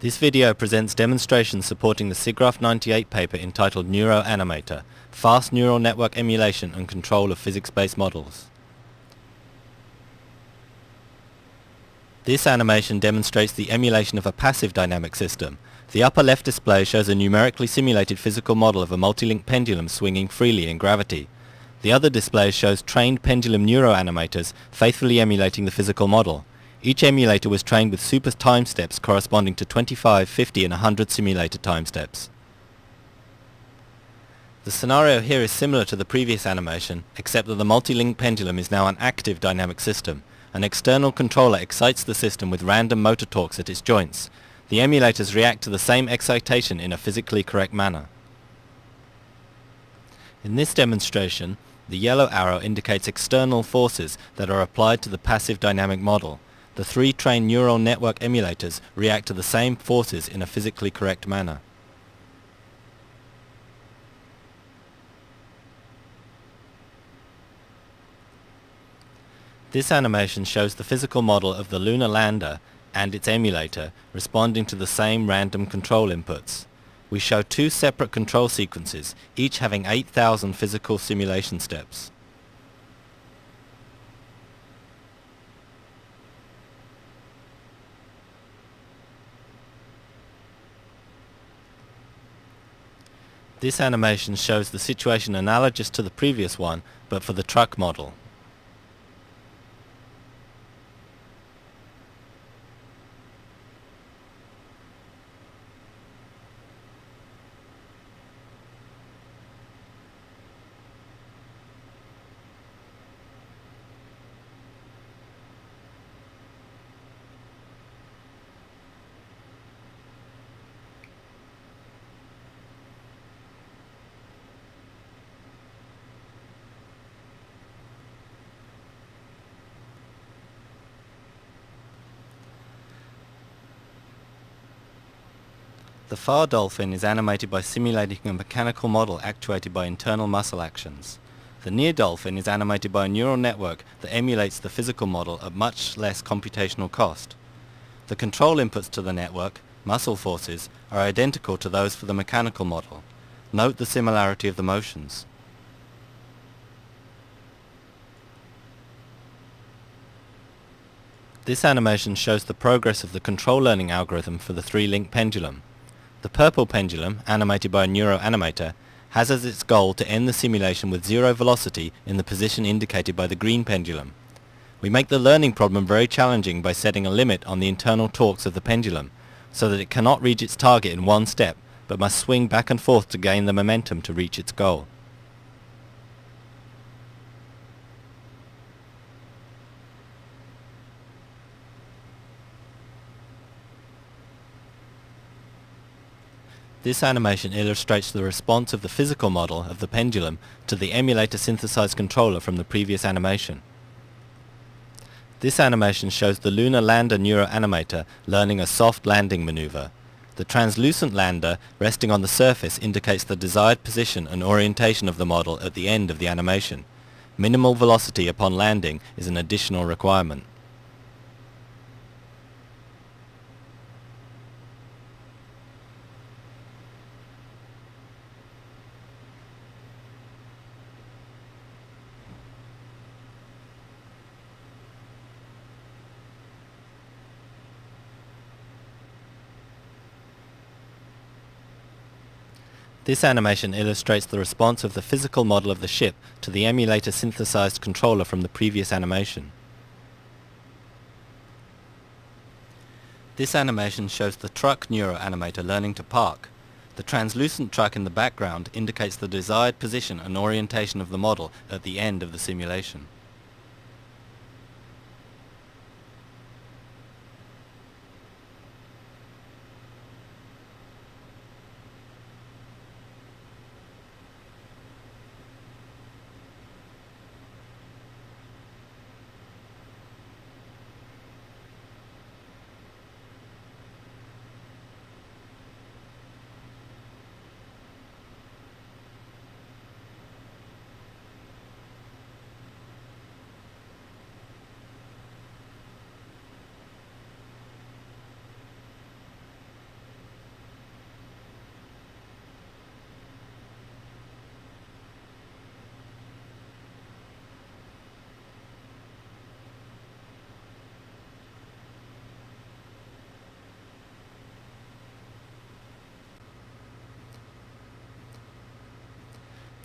This video presents demonstrations supporting the SIGGRAPH 98 paper entitled NeuroAnimator, Fast Neural Network Emulation and Control of Physics-Based Models. This animation demonstrates the emulation of a passive dynamic system. The upper left display shows a numerically simulated physical model of a multi-link pendulum swinging freely in gravity. The other display shows trained pendulum neuroanimators faithfully emulating the physical model. Each emulator was trained with super time steps corresponding to 25, 50 and 100 simulated time steps. The scenario here is similar to the previous animation, except that the multi-link pendulum is now an active dynamic system. An external controller excites the system with random motor torques at its joints. The emulators react to the same excitation in a physically correct manner. In this demonstration, the yellow arrow indicates external forces that are applied to the passive dynamic model. The three trained neural network emulators react to the same forces in a physically correct manner. This animation shows the physical model of the lunar lander and its emulator responding to the same random control inputs. We show two separate control sequences, each having 8,000 physical simulation steps. This animation shows the situation analogous to the previous one, but for the truck model. The Far dolphin is animated by simulating a mechanical model actuated by internal muscle actions. The Near dolphin is animated by a neural network that emulates the physical model at much less computational cost. The control inputs to the network, muscle forces, are identical to those for the mechanical model. Note the similarity of the motions. This animation shows the progress of the control learning algorithm for the three-link pendulum. The purple pendulum, animated by a neuroanimator, has as its goal to end the simulation with zero velocity in the position indicated by the green pendulum. We make the learning problem very challenging by setting a limit on the internal torques of the pendulum, so that it cannot reach its target in one step, but must swing back and forth to gain the momentum to reach its goal. This animation illustrates the response of the physical model of the pendulum to the emulator synthesized controller from the previous animation. This animation shows the lunar lander neuroanimator learning a soft landing maneuver. The translucent lander resting on the surface indicates the desired position and orientation of the model at the end of the animation. Minimal velocity upon landing is an additional requirement. This animation illustrates the response of the physical model of the ship to the emulator synthesized controller from the previous animation. This animation shows the truck neuroanimator learning to park. The translucent truck in the background indicates the desired position and orientation of the model at the end of the simulation.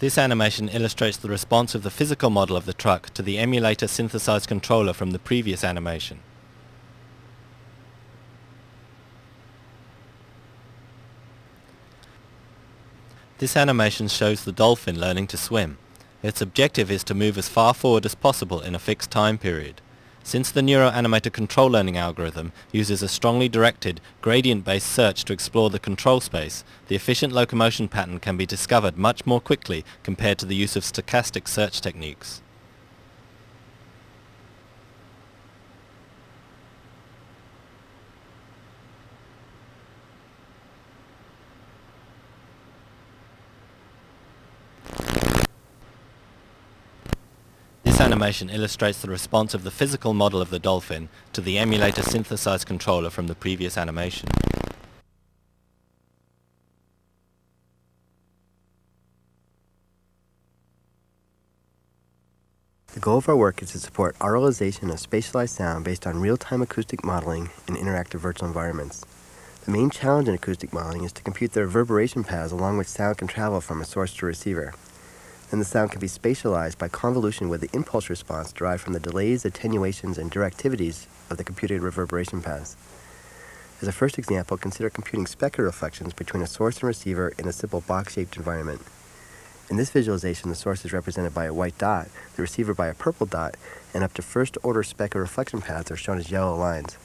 This animation illustrates the response of the physical model of the truck to the emulator synthesized controller from the previous animation. This animation shows the dolphin learning to swim. Its objective is to move as far forward as possible in a fixed time period. Since the NeuroAnimator control learning algorithm uses a strongly directed, gradient-based search to explore the control space, the efficient locomotion pattern can be discovered much more quickly compared to the use of stochastic search techniques. Animation illustrates the response of the physical model of the dolphin to the emulator synthesized controller from the previous animation. The goal of our work is to support auralization of spatialized sound based on real-time acoustic modeling in interactive virtual environments. The main challenge in acoustic modeling is to compute the reverberation paths along which sound can travel from a source to receiver and the sound can be spatialized by convolution with the impulse response derived from the delays, attenuations, and directivities of the computed reverberation paths. As a first example, consider computing specular reflections between a source and receiver in a simple box-shaped environment. In this visualization, the source is represented by a white dot, the receiver by a purple dot, and up to first-order specular reflection paths are shown as yellow lines.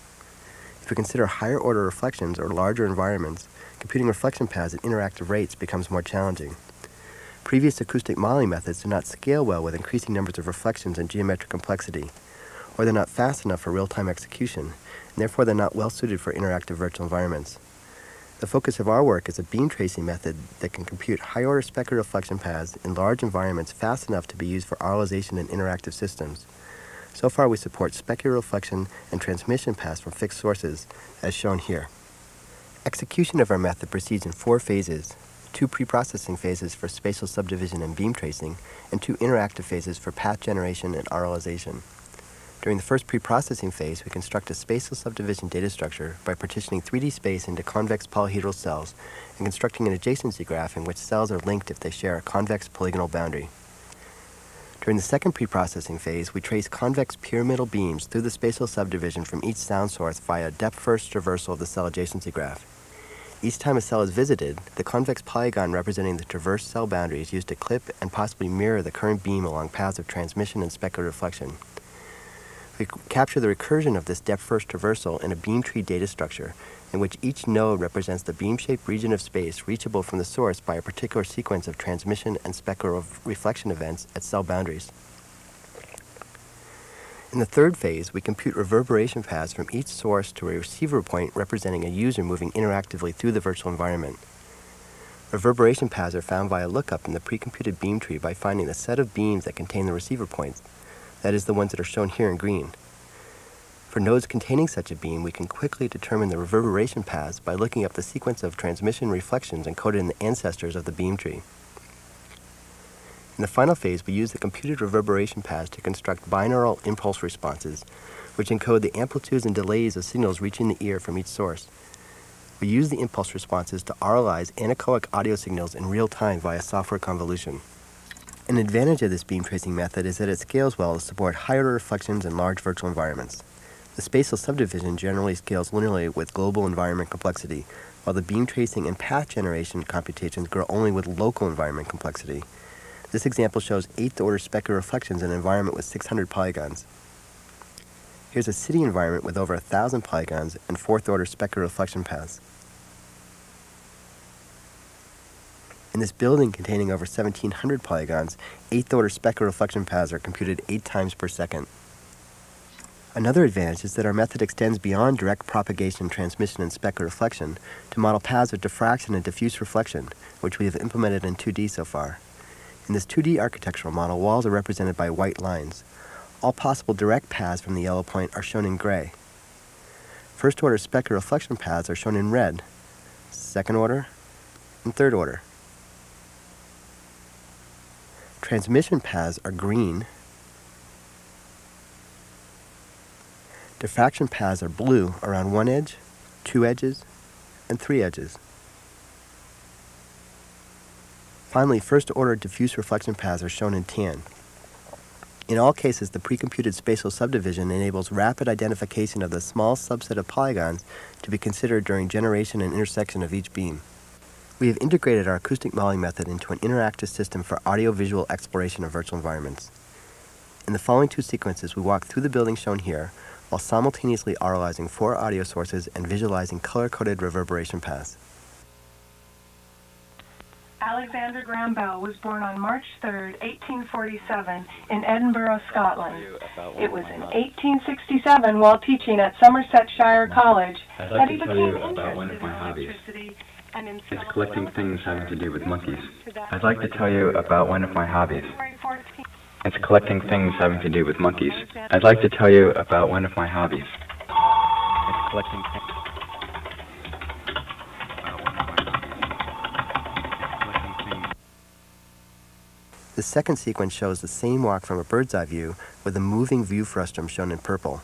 If we consider higher-order reflections or larger environments, computing reflection paths at interactive rates becomes more challenging. Previous acoustic modeling methods do not scale well with increasing numbers of reflections and geometric complexity, or they're not fast enough for real-time execution, and therefore they're not well suited for interactive virtual environments. The focus of our work is a beam tracing method that can compute high-order specular reflection paths in large environments fast enough to be used for auralization in interactive systems. So far, we support specular reflection and transmission paths from fixed sources, as shown here. Execution of our method proceeds in four phases, two preprocessing phases for spatial subdivision and beam tracing, and two interactive phases for path generation and auralization. During the first preprocessing phase, we construct a spatial subdivision data structure by partitioning 3D space into convex polyhedral cells and constructing an adjacency graph in which cells are linked if they share a convex polygonal boundary. During the second preprocessing phase, we trace convex pyramidal beams through the spatial subdivision from each sound source via depth-first traversal of the cell adjacency graph. Each time a cell is visited, the convex polygon representing the traversed cell boundary is used to clip and possibly mirror the current beam along paths of transmission and specular reflection. We capture the recursion of this depth-first traversal in a beam tree data structure, in which each node represents the beam-shaped region of space reachable from the source by a particular sequence of transmission and specular reflection events at cell boundaries. In the third phase, we compute reverberation paths from each source to a receiver point representing a user moving interactively through the virtual environment. Reverberation paths are found via lookup in the pre-computed beam tree by finding the set of beams that contain the receiver points, that is, the ones that are shown here in green. For nodes containing such a beam, we can quickly determine the reverberation paths by looking up the sequence of transmission reflections encoded in the ancestors of the beam tree. In the final phase, we use the computed reverberation paths to construct binaural impulse responses, which encode the amplitudes and delays of signals reaching the ear from each source. We use the impulse responses to auralize anechoic audio signals in real time via software convolution. An advantage of this beam tracing method is that it scales well to support higher reflections in large virtual environments. The spatial subdivision generally scales linearly with global environment complexity, while the beam tracing and path generation computations grow only with local environment complexity. This example shows 8th order specular reflections in an environment with 600 polygons. Here's a city environment with over 1,000 polygons and 4th order specular reflection paths. In this building containing over 1,700 polygons, 8th order specular reflection paths are computed 8 times per second. Another advantage is that our method extends beyond direct propagation, transmission, and specular reflection to model paths of diffraction and diffuse reflection, which we have implemented in 2D so far. In this 2D architectural model, walls are represented by white lines. All possible direct paths from the yellow point are shown in gray. First order specular reflection paths are shown in red, second order, and third order. Transmission paths are green. Diffraction paths are blue around one edge, two edges, and three edges. Finally, first-order diffuse reflection paths are shown in tan. In all cases, the precomputed spatial subdivision enables rapid identification of the small subset of polygons to be considered during generation and intersection of each beam. We have integrated our acoustic modeling method into an interactive system for audiovisual exploration of virtual environments. In the following two sequences, we walk through the building shown here while simultaneously auralizing four audio sources and visualizing color-coded reverberation paths. Alexander Graham Bell was born on March 3, 1847, in Edinburgh, Scotland. It was in 1867, while teaching at Somersetshire College, I'd that like he to tell became you about interested one of my in hobbies. It's collecting things having to do with monkeys. I'd like to tell you about one of my hobbies. It's collecting things having to do with monkeys. I'd like to tell you about one of my hobbies. It's collecting things. The second sequence shows the same walk from a bird's eye view with a moving view frustum shown in purple.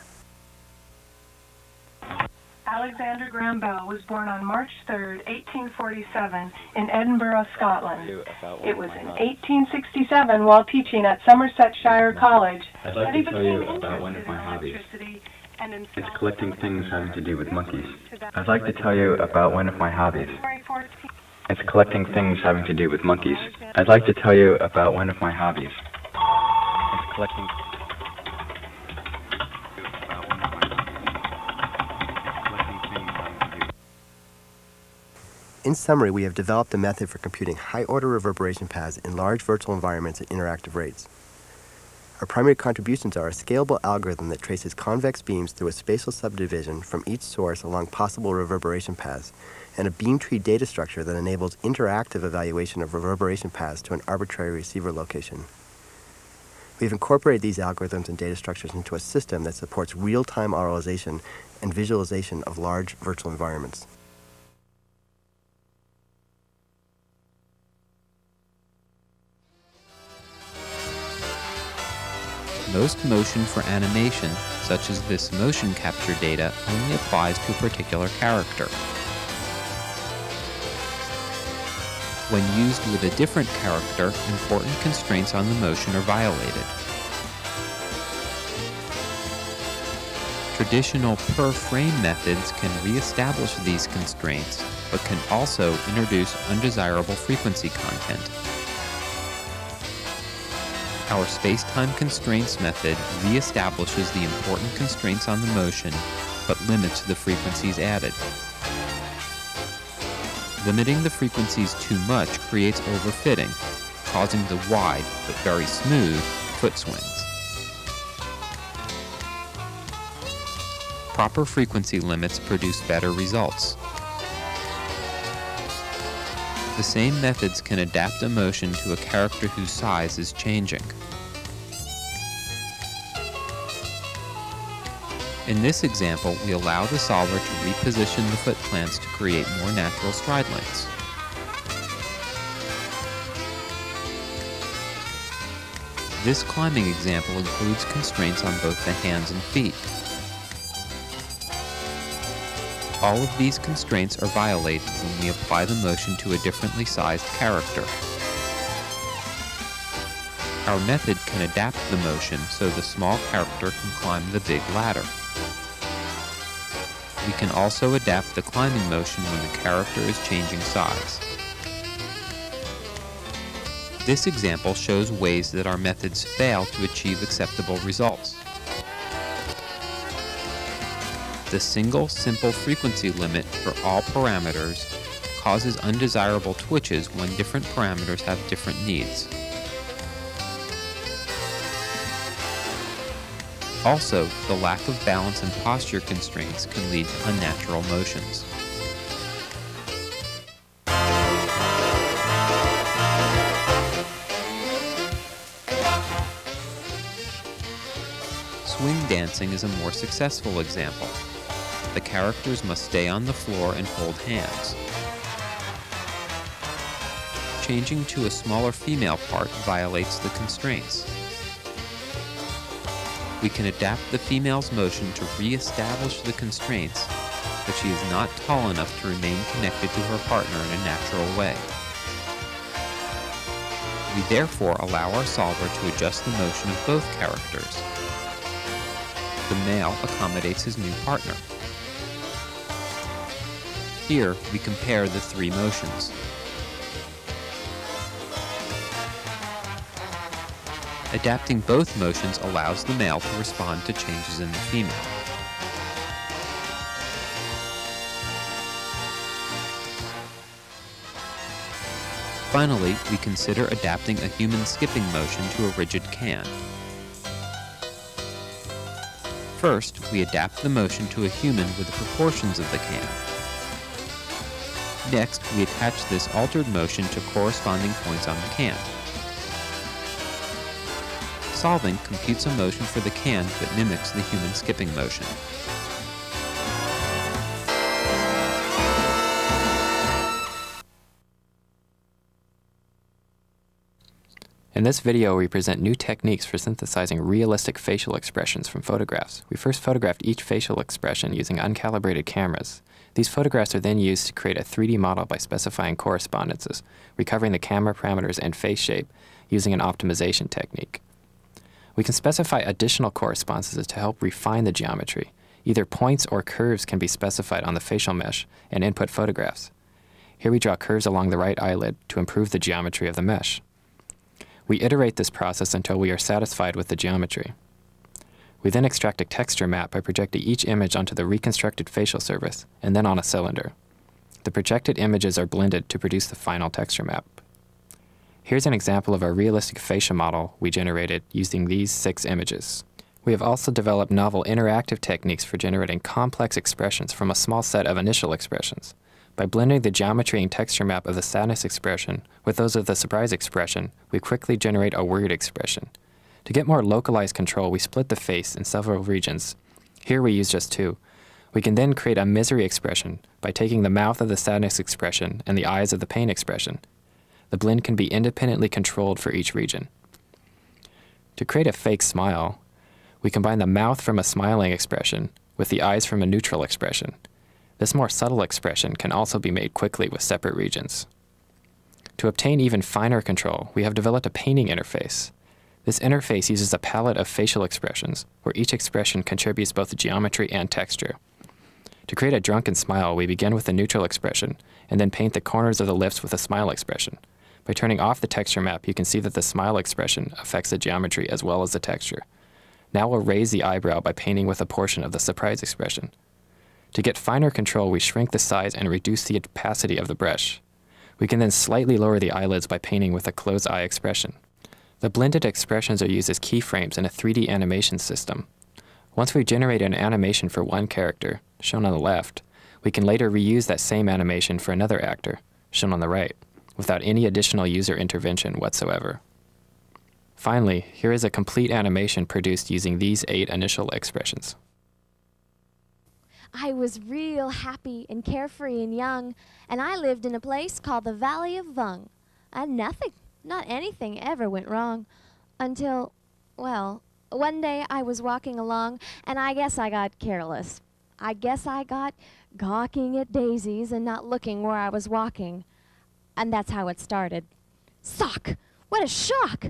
Alexander Graham Bell was born on March 3, 1847, in Edinburgh, Scotland. It was in 1867, while teaching at Somersetshire College, I'd that like he to tell you became about one interested of my in hobbies. electricity It's collecting things having to do with monkeys. I'd like to tell you about one of my hobbies. February 14th. It's collecting things having to do with monkeys. I'd like to tell you about one of my hobbies. It's collecting. In summary, we have developed a method for computing high-order reverberation paths in large virtual environments at interactive rates. Our primary contributions are a scalable algorithm that traces convex beams through a spatial subdivision from each source along possible reverberation paths, and a beam tree data structure that enables interactive evaluation of reverberation paths to an arbitrary receiver location. We've incorporated these algorithms and data structures into a system that supports real-time auralization and visualization of large virtual environments. Most motion for animation, such as this motion capture data, only applies to a particular character. When used with a different character, important constraints on the motion are violated. Traditional per-frame methods can re-establish these constraints, but can also introduce undesirable frequency content. Our space-time constraints method re-establishes the important constraints on the motion, but limits the frequencies added. Limiting the frequencies too much creates overfitting, causing the wide, but very smooth, foot swings. Proper frequency limits produce better results. The same methods can adapt a motion to a character whose size is changing. In this example, we allow the solver to reposition the foot plants to create more natural stride lengths. This climbing example includes constraints on both the hands and feet. All of these constraints are violated when we apply the motion to a differently sized character. Our method can adapt the motion so the small character can climb the big ladder. We can also adapt the climbing motion when the character is changing size. This example shows ways that our methods fail to achieve acceptable results. The single simple frequency limit for all parameters causes undesirable twitches when different parameters have different needs. Also, the lack of balance and posture constraints can lead to unnatural motions. Swing dancing is a more successful example. The characters must stay on the floor and hold hands. Changing to a smaller female part violates the constraints. We can adapt the female's motion to re-establish the constraints, but she is not tall enough to remain connected to her partner in a natural way. We therefore allow our solver to adjust the motion of both characters. The male accommodates his new partner. Here, we compare the three motions. Adapting both motions allows the male to respond to changes in the female. Finally, we consider adapting a human skipping motion to a rigid can. First, we adapt the motion to a human with the proportions of the can. Next, we attach this altered motion to corresponding points on the can. Solving computes a motion for the can that mimics the human skipping motion. In this video, we present new techniques for synthesizing realistic facial expressions from photographs. We first photographed each facial expression using uncalibrated cameras. These photographs are then used to create a 3D model by specifying correspondences, recovering the camera parameters and face shape using an optimization technique. We can specify additional correspondences to help refine the geometry. Either points or curves can be specified on the facial mesh and input photographs. Here we draw curves along the right eyelid to improve the geometry of the mesh. We iterate this process until we are satisfied with the geometry. We then extract a texture map by projecting each image onto the reconstructed facial surface and then on a cylinder. The projected images are blended to produce the final texture map. Here's an example of a realistic facial model we generated using these six images. We have also developed novel interactive techniques for generating complex expressions from a small set of initial expressions. By blending the geometry and texture map of the sadness expression with those of the surprise expression, we quickly generate a word expression. To get more localized control, we split the face in several regions. Here we use just two. We can then create a misery expression by taking the mouth of the sadness expression and the eyes of the pain expression. The blend can be independently controlled for each region. To create a fake smile, we combine the mouth from a smiling expression with the eyes from a neutral expression. This more subtle expression can also be made quickly with separate regions. To obtain even finer control, we have developed a painting interface. This interface uses a palette of facial expressions, where each expression contributes both geometry and texture. To create a drunken smile, we begin with a neutral expression, and then paint the corners of the lips with a smile expression. By turning off the texture map, you can see that the smile expression affects the geometry as well as the texture. Now we'll raise the eyebrow by painting with a portion of the surprise expression. To get finer control, we shrink the size and reduce the opacity of the brush. We can then slightly lower the eyelids by painting with a closed eye expression. The blended expressions are used as keyframes in a 3D animation system. Once we generate an animation for one character, shown on the left, we can later reuse that same animation for another actor, shown on the right, without any additional user intervention whatsoever. Finally, here is a complete animation produced using these eight initial expressions. I was real happy and carefree and young, and I lived in a place called the Valley of Vung. And nothing, not anything, ever went wrong. Until, well, one day I was walking along, and I guess I got careless. I guess I got gawking at daisies and not looking where I was walking. And that's how it started. Sock! What a shock!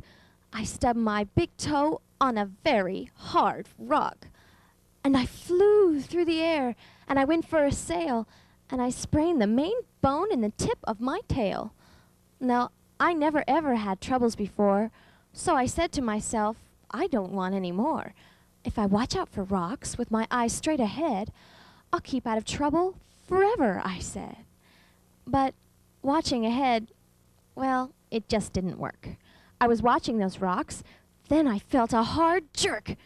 I stubbed my big toe on a very hard rock and I flew through the air, and I went for a sail, and I sprained the main bone in the tip of my tail. Now, I never ever had troubles before, so I said to myself, I don't want any more. If I watch out for rocks with my eyes straight ahead, I'll keep out of trouble forever, I said. But watching ahead, well, it just didn't work. I was watching those rocks, then I felt a hard jerk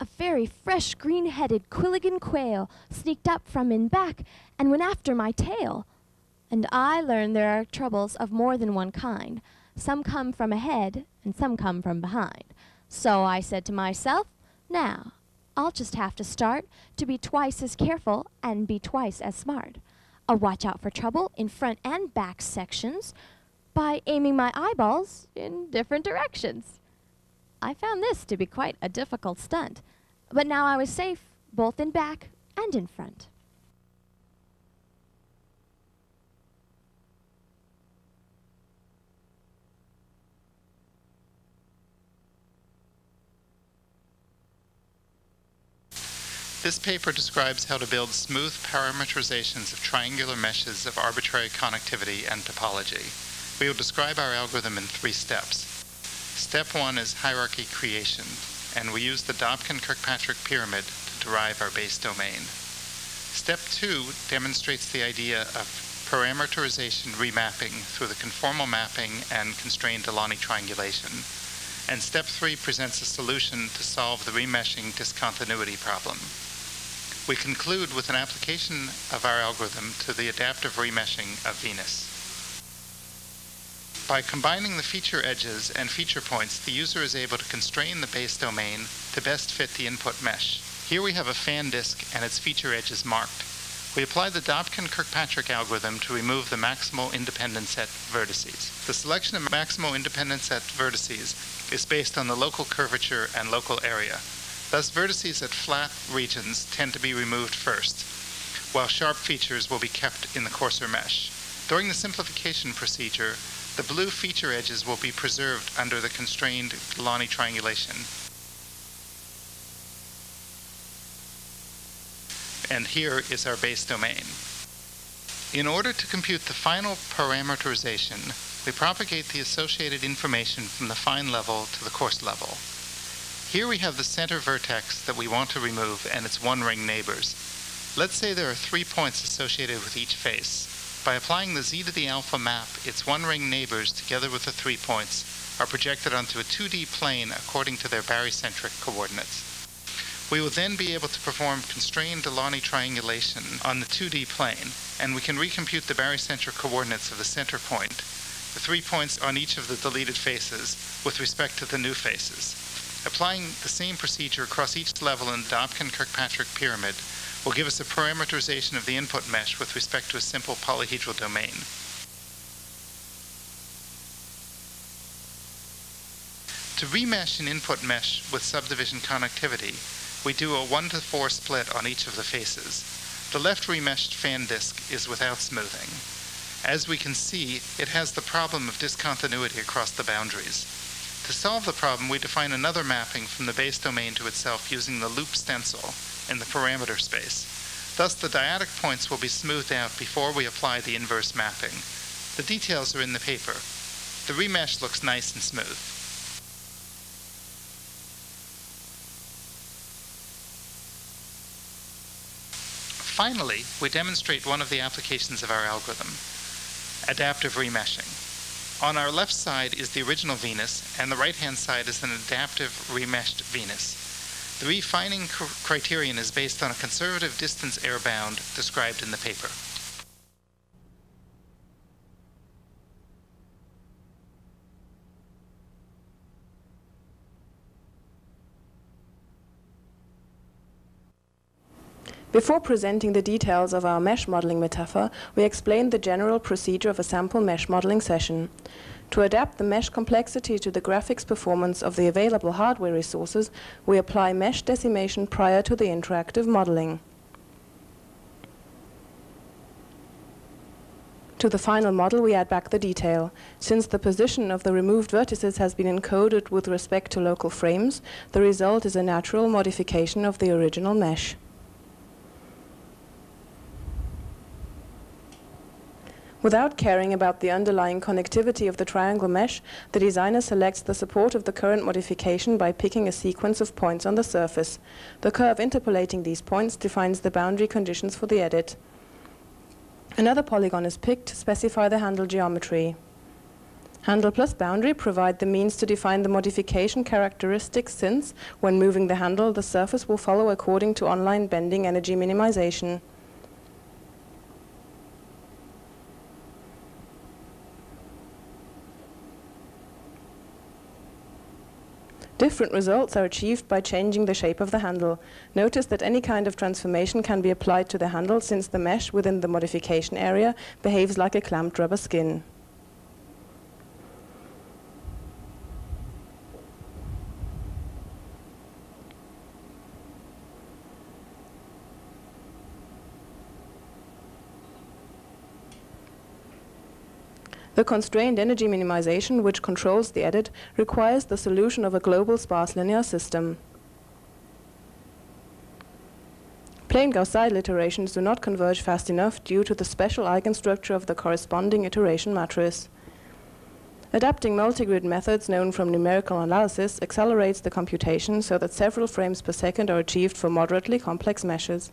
a very fresh green-headed Quilligan quail sneaked up from in back and went after my tail. And I learned there are troubles of more than one kind. Some come from ahead and some come from behind. So I said to myself, now, I'll just have to start to be twice as careful and be twice as smart. I'll watch out for trouble in front and back sections by aiming my eyeballs in different directions. I found this to be quite a difficult stunt, but now I was safe, both in back and in front. This paper describes how to build smooth parameterizations of triangular meshes of arbitrary connectivity and topology. We will describe our algorithm in three steps. Step one is hierarchy creation, and we use the Dobkin-Kirkpatrick pyramid to derive our base domain. Step two demonstrates the idea of parameterization remapping through the conformal mapping and constrained Delaunay triangulation. And step three presents a solution to solve the remeshing discontinuity problem. We conclude with an application of our algorithm to the adaptive remeshing of Venus. By combining the feature edges and feature points, the user is able to constrain the base domain to best fit the input mesh. Here we have a fan disk and its feature edges marked. We apply the Dobkin-Kirkpatrick algorithm to remove the maximal independent set vertices. The selection of maximal independent set vertices is based on the local curvature and local area. Thus, vertices at flat regions tend to be removed first, while sharp features will be kept in the coarser mesh. During the simplification procedure, the blue feature edges will be preserved under the constrained Delaunay triangulation. And here is our base domain. In order to compute the final parameterization, we propagate the associated information from the fine level to the coarse level. Here we have the center vertex that we want to remove and its one-ring neighbors. Let's say there are three points associated with each face. By applying the z to the alpha map, its one-ring neighbors, together with the three points, are projected onto a 2D plane according to their barycentric coordinates. We will then be able to perform constrained Delaunay triangulation on the 2D plane, and we can recompute the barycentric coordinates of the center point, the three points on each of the deleted faces, with respect to the new faces. Applying the same procedure across each level in the Dobkin-Kirkpatrick pyramid will give us a parameterization of the input mesh with respect to a simple polyhedral domain. To remesh an input mesh with subdivision connectivity, we do a 1 to 4 split on each of the faces. The left remeshed fan disk is without smoothing. As we can see, it has the problem of discontinuity across the boundaries. To solve the problem, we define another mapping from the base domain to itself using the Loop stencil in the parameter space. Thus, the dyadic points will be smoothed out before we apply the inverse mapping. The details are in the paper. The remesh looks nice and smooth. Finally, we demonstrate one of the applications of our algorithm, adaptive remeshing. On our left side is the original Venus, and the right-hand side is an adaptive remeshed Venus. The refining cr criterion is based on a conservative distance error bound described in the paper. Before presenting the details of our mesh modeling metaphor, we explained the general procedure of a sample mesh modeling session. To adapt the mesh complexity to the graphics performance of the available hardware resources, we apply mesh decimation prior to the interactive modeling. To the final model, we add back the detail. Since the position of the removed vertices has been encoded with respect to local frames, the result is a natural modification of the original mesh. Without caring about the underlying connectivity of the triangle mesh, the designer selects the support of the current modification by picking a sequence of points on the surface. The curve interpolating these points defines the boundary conditions for the edit. Another polygon is picked to specify the handle geometry. Handle plus boundary provide the means to define the modification characteristics since, when moving the handle, the surface will follow according to online bending energy minimization. Different results are achieved by changing the shape of the handle. Notice that any kind of transformation can be applied to the handle since the mesh within the modification area behaves like a clamped rubber skin. The constrained energy minimization, which controls the edit, requires the solution of a global sparse linear system. Plain Gauss-Seidel iterations do not converge fast enough due to the special eigenstructure of the corresponding iteration matrix. Adapting multigrid methods known from numerical analysis accelerates the computation so that several frames per second are achieved for moderately complex meshes.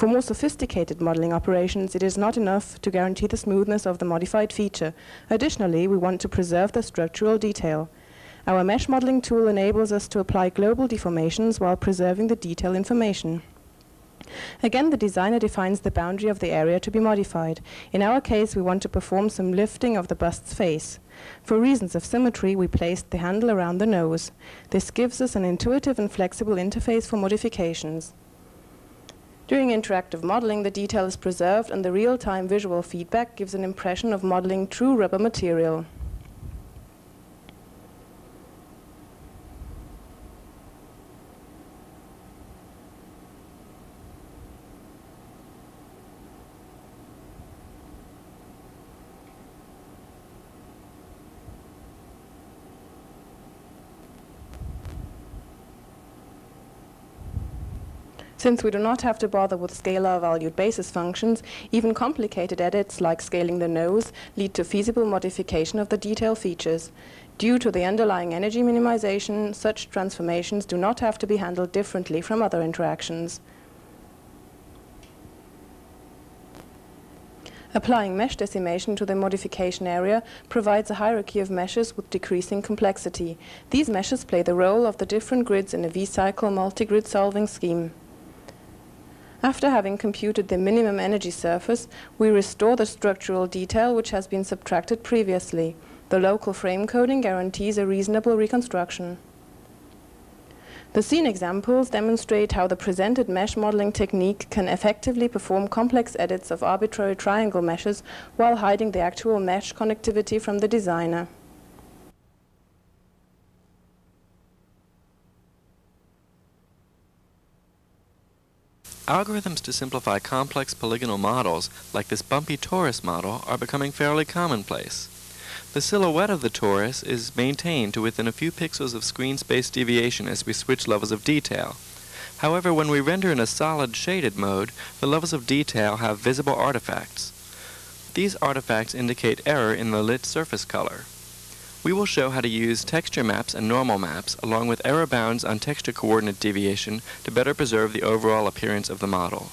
For more sophisticated modeling operations, it is not enough to guarantee the smoothness of the modified feature. Additionally, we want to preserve the structural detail. Our mesh modeling tool enables us to apply global deformations while preserving the detail information. Again, the designer defines the boundary of the area to be modified. In our case, we want to perform some lifting of the bust's face. For reasons of symmetry, we placed the handle around the nose. This gives us an intuitive and flexible interface for modifications. During interactive modeling, the detail is preserved and the real-time visual feedback gives an impression of modeling true rubber material. Since we do not have to bother with scalar-valued basis functions, even complicated edits like scaling the nose lead to feasible modification of the detail features. Due to the underlying energy minimization, such transformations do not have to be handled differently from other interactions. Applying mesh decimation to the modification area provides a hierarchy of meshes with decreasing complexity. These meshes play the role of the different grids in a V-cycle multi-grid solving scheme. After having computed the minimum energy surface, we restore the structural detail which has been subtracted previously. The local frame coding guarantees a reasonable reconstruction. The scene examples demonstrate how the presented mesh modeling technique can effectively perform complex edits of arbitrary triangle meshes while hiding the actual mesh connectivity from the designer. Algorithms to simplify complex polygonal models, like this bumpy torus model, are becoming fairly commonplace. The silhouette of the torus is maintained to within a few pixels of screen space deviation as we switch levels of detail. However, when we render in a solid shaded mode, the levels of detail have visible artifacts. These artifacts indicate error in the lit surface color. We will show how to use texture maps and normal maps along with error bounds on texture coordinate deviation to better preserve the overall appearance of the model.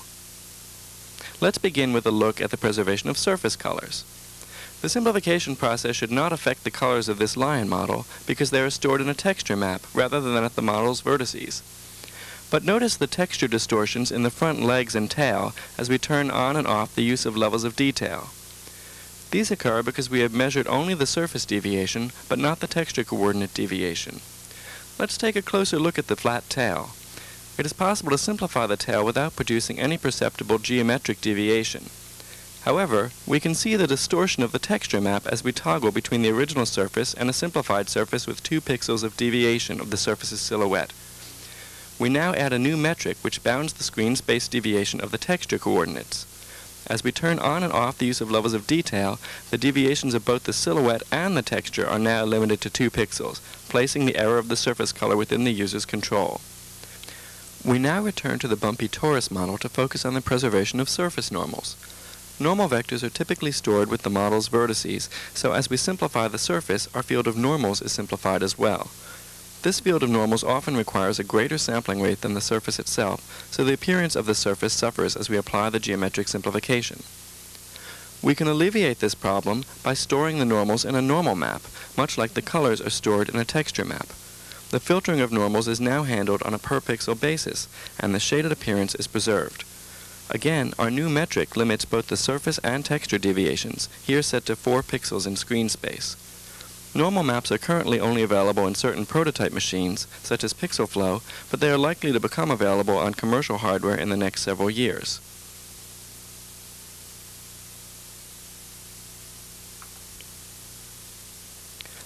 Let's begin with a look at the preservation of surface colors. The simplification process should not affect the colors of this lion model because they are stored in a texture map rather than at the model's vertices. But notice the texture distortions in the front legs and tail as we turn on and off the use of levels of detail. These occur because we have measured only the surface deviation, but not the texture coordinate deviation. Let's take a closer look at the flat tail. It is possible to simplify the tail without producing any perceptible geometric deviation. However, we can see the distortion of the texture map as we toggle between the original surface and a simplified surface with 2 pixels of deviation of the surface's silhouette. We now add a new metric which bounds the screen space deviation of the texture coordinates. As we turn on and off the use of levels of detail, the deviations of both the silhouette and the texture are now limited to 2 pixels, placing the error of the surface color within the user's control. We now return to the bumpy torus model to focus on the preservation of surface normals. Normal vectors are typically stored with the model's vertices, so as we simplify the surface, our field of normals is simplified as well. This field of normals often requires a greater sampling rate than the surface itself, so the appearance of the surface suffers as we apply the geometric simplification. We can alleviate this problem by storing the normals in a normal map, much like the colors are stored in a texture map. The filtering of normals is now handled on a per pixel basis, and the shaded appearance is preserved. Again, our new metric limits both the surface and texture deviations, here set to 4 pixels in screen space. Normal maps are currently only available in certain prototype machines, such as PixelFlow, but they are likely to become available on commercial hardware in the next several years.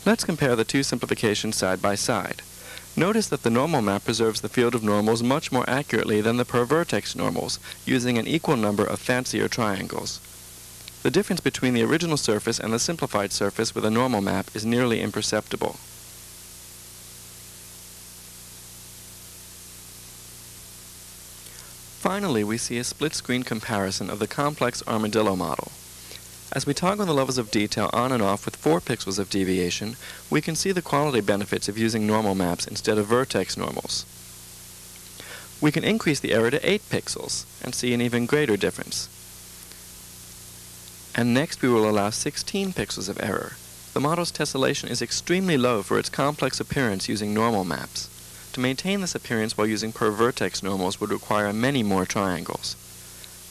Let's compare the two simplifications side by side. Notice that the normal map preserves the field of normals much more accurately than the per vertex normals, using an equal number of fancier triangles. The difference between the original surface and the simplified surface with a normal map is nearly imperceptible. Finally, we see a split-screen comparison of the complex armadillo model. As we toggle the levels of detail on and off with 4 pixels of deviation, we can see the quality benefits of using normal maps instead of vertex normals. We can increase the error to 8 pixels and see an even greater difference. And next we will allow 16 pixels of error. The model's tessellation is extremely low for its complex appearance using normal maps. To maintain this appearance while using per vertex normals would require many more triangles.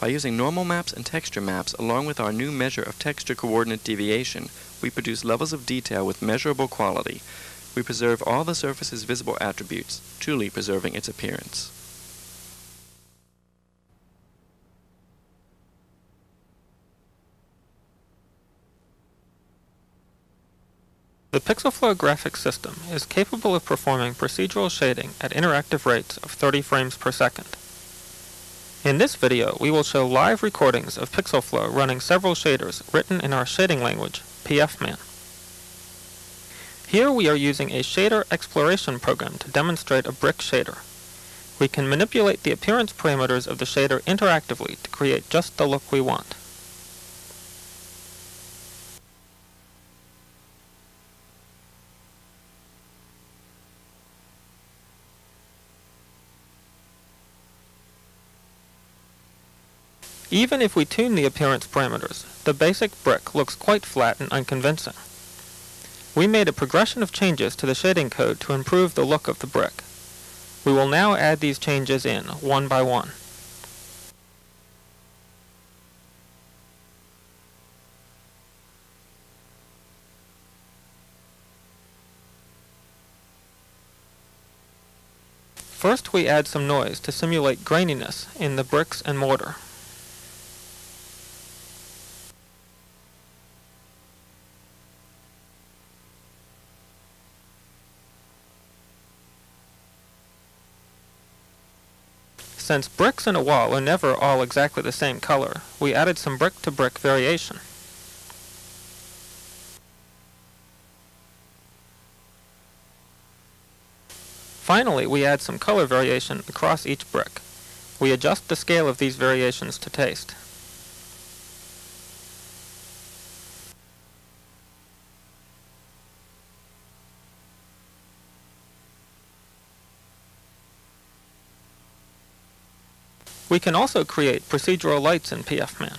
By using normal maps and texture maps along with our new measure of texture coordinate deviation, we produce levels of detail with measurable quality. We preserve all the surface's visible attributes, truly preserving its appearance. The PixelFlow graphics system is capable of performing procedural shading at interactive rates of 30 frames per second. In this video, we will show live recordings of PixelFlow running several shaders written in our shading language, PFMan. Here we are using a shader exploration program to demonstrate a brick shader. We can manipulate the appearance parameters of the shader interactively to create just the look we want. Even if we tune the appearance parameters, the basic brick looks quite flat and unconvincing. We made a progression of changes to the shading code to improve the look of the brick. We will now add these changes in, one by one. First we add some noise to simulate graininess in the bricks and mortar. Since bricks in a wall are never all exactly the same color, we added some brick-to-brick -brick variation. Finally, we add some color variation across each brick. We adjust the scale of these variations to taste. We can also create procedural lights in PFMan.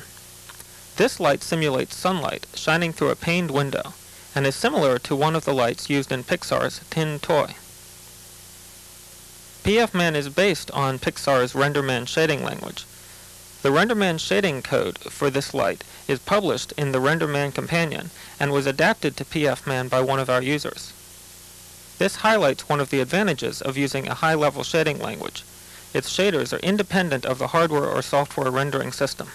This light simulates sunlight shining through a paned window and is similar to one of the lights used in Pixar's Tin Toy. PFMan is based on Pixar's RenderMan shading language. The RenderMan shading code for this light is published in the RenderMan companion and was adapted to PFMan by one of our users. This highlights one of the advantages of using a high-level shading language, its shaders are independent of the hardware or software rendering system.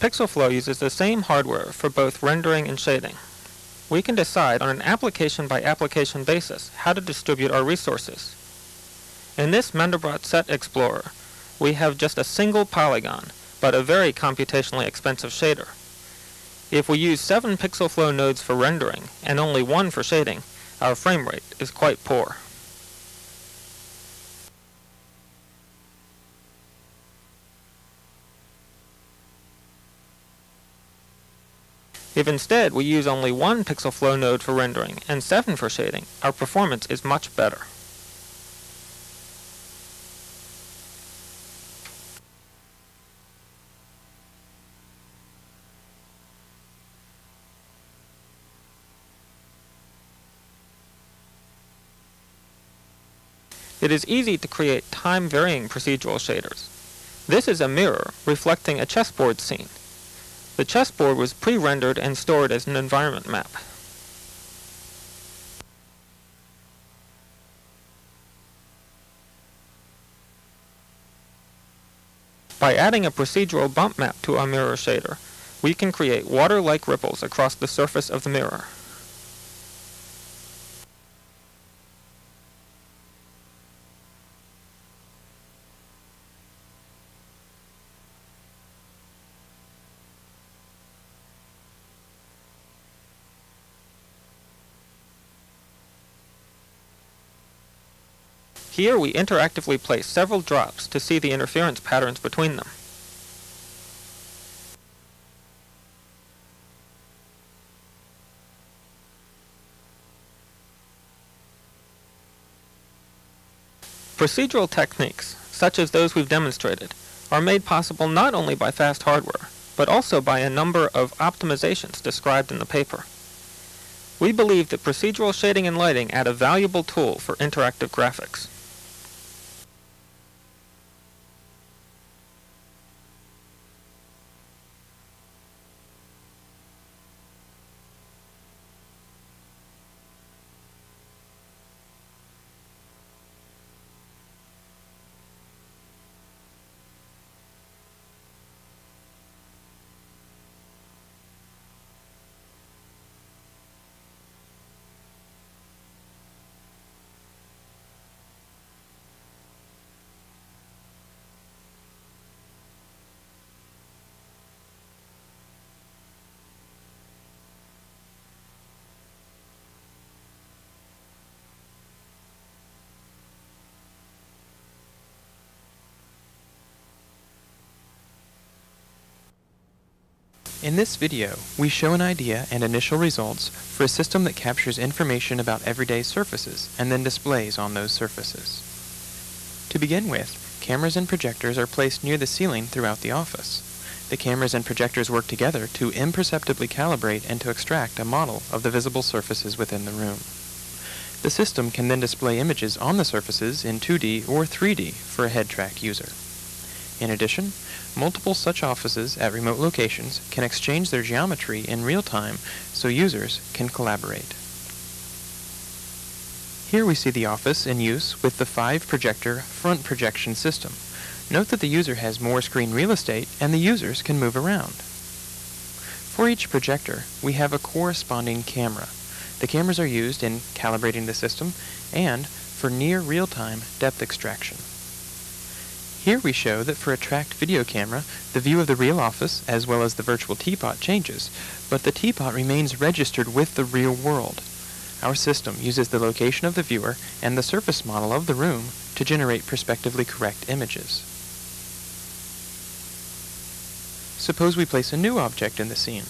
PixelFlow uses the same hardware for both rendering and shading. We can decide on an application-by-application -application basis how to distribute our resources. In this Mandelbrot Set Explorer, we have just a single polygon, but a very computationally expensive shader. If we use 7 PixelFlow nodes for rendering and only 1 for shading, our frame rate is quite poor. If instead we use only one PixelFlow node for rendering and 7 for shading, our performance is much better. It is easy to create time-varying procedural shaders. This is a mirror reflecting a chessboard scene. The chessboard was pre-rendered and stored as an environment map. By adding a procedural bump map to our mirror shader, we can create water-like ripples across the surface of the mirror. Here we interactively place several drops to see the interference patterns between them. Procedural techniques, such as those we've demonstrated, are made possible not only by fast hardware, but also by a number of optimizations described in the paper. We believe that procedural shading and lighting add a valuable tool for interactive graphics. In this video, we show an idea and initial results for a system that captures information about everyday surfaces and then displays on those surfaces. To begin with, cameras and projectors are placed near the ceiling throughout the office. The cameras and projectors work together to imperceptibly calibrate and to extract a model of the visible surfaces within the room. The system can then display images on the surfaces in 2D or 3D for a head track user. In addition, multiple such offices at remote locations can exchange their geometry in real time so users can collaborate. Here we see the office in use with the 5 projector front projection system. Note that the user has more screen real estate and the users can move around. For each projector, we have a corresponding camera. The cameras are used in calibrating the system and for near real-time depth extraction. Here we show that for a tracked video camera, the view of the real office, as well as the virtual teapot, changes, but the teapot remains registered with the real world. Our system uses the location of the viewer and the surface model of the room to generate perspectively correct images. Suppose we place a new object in the scene.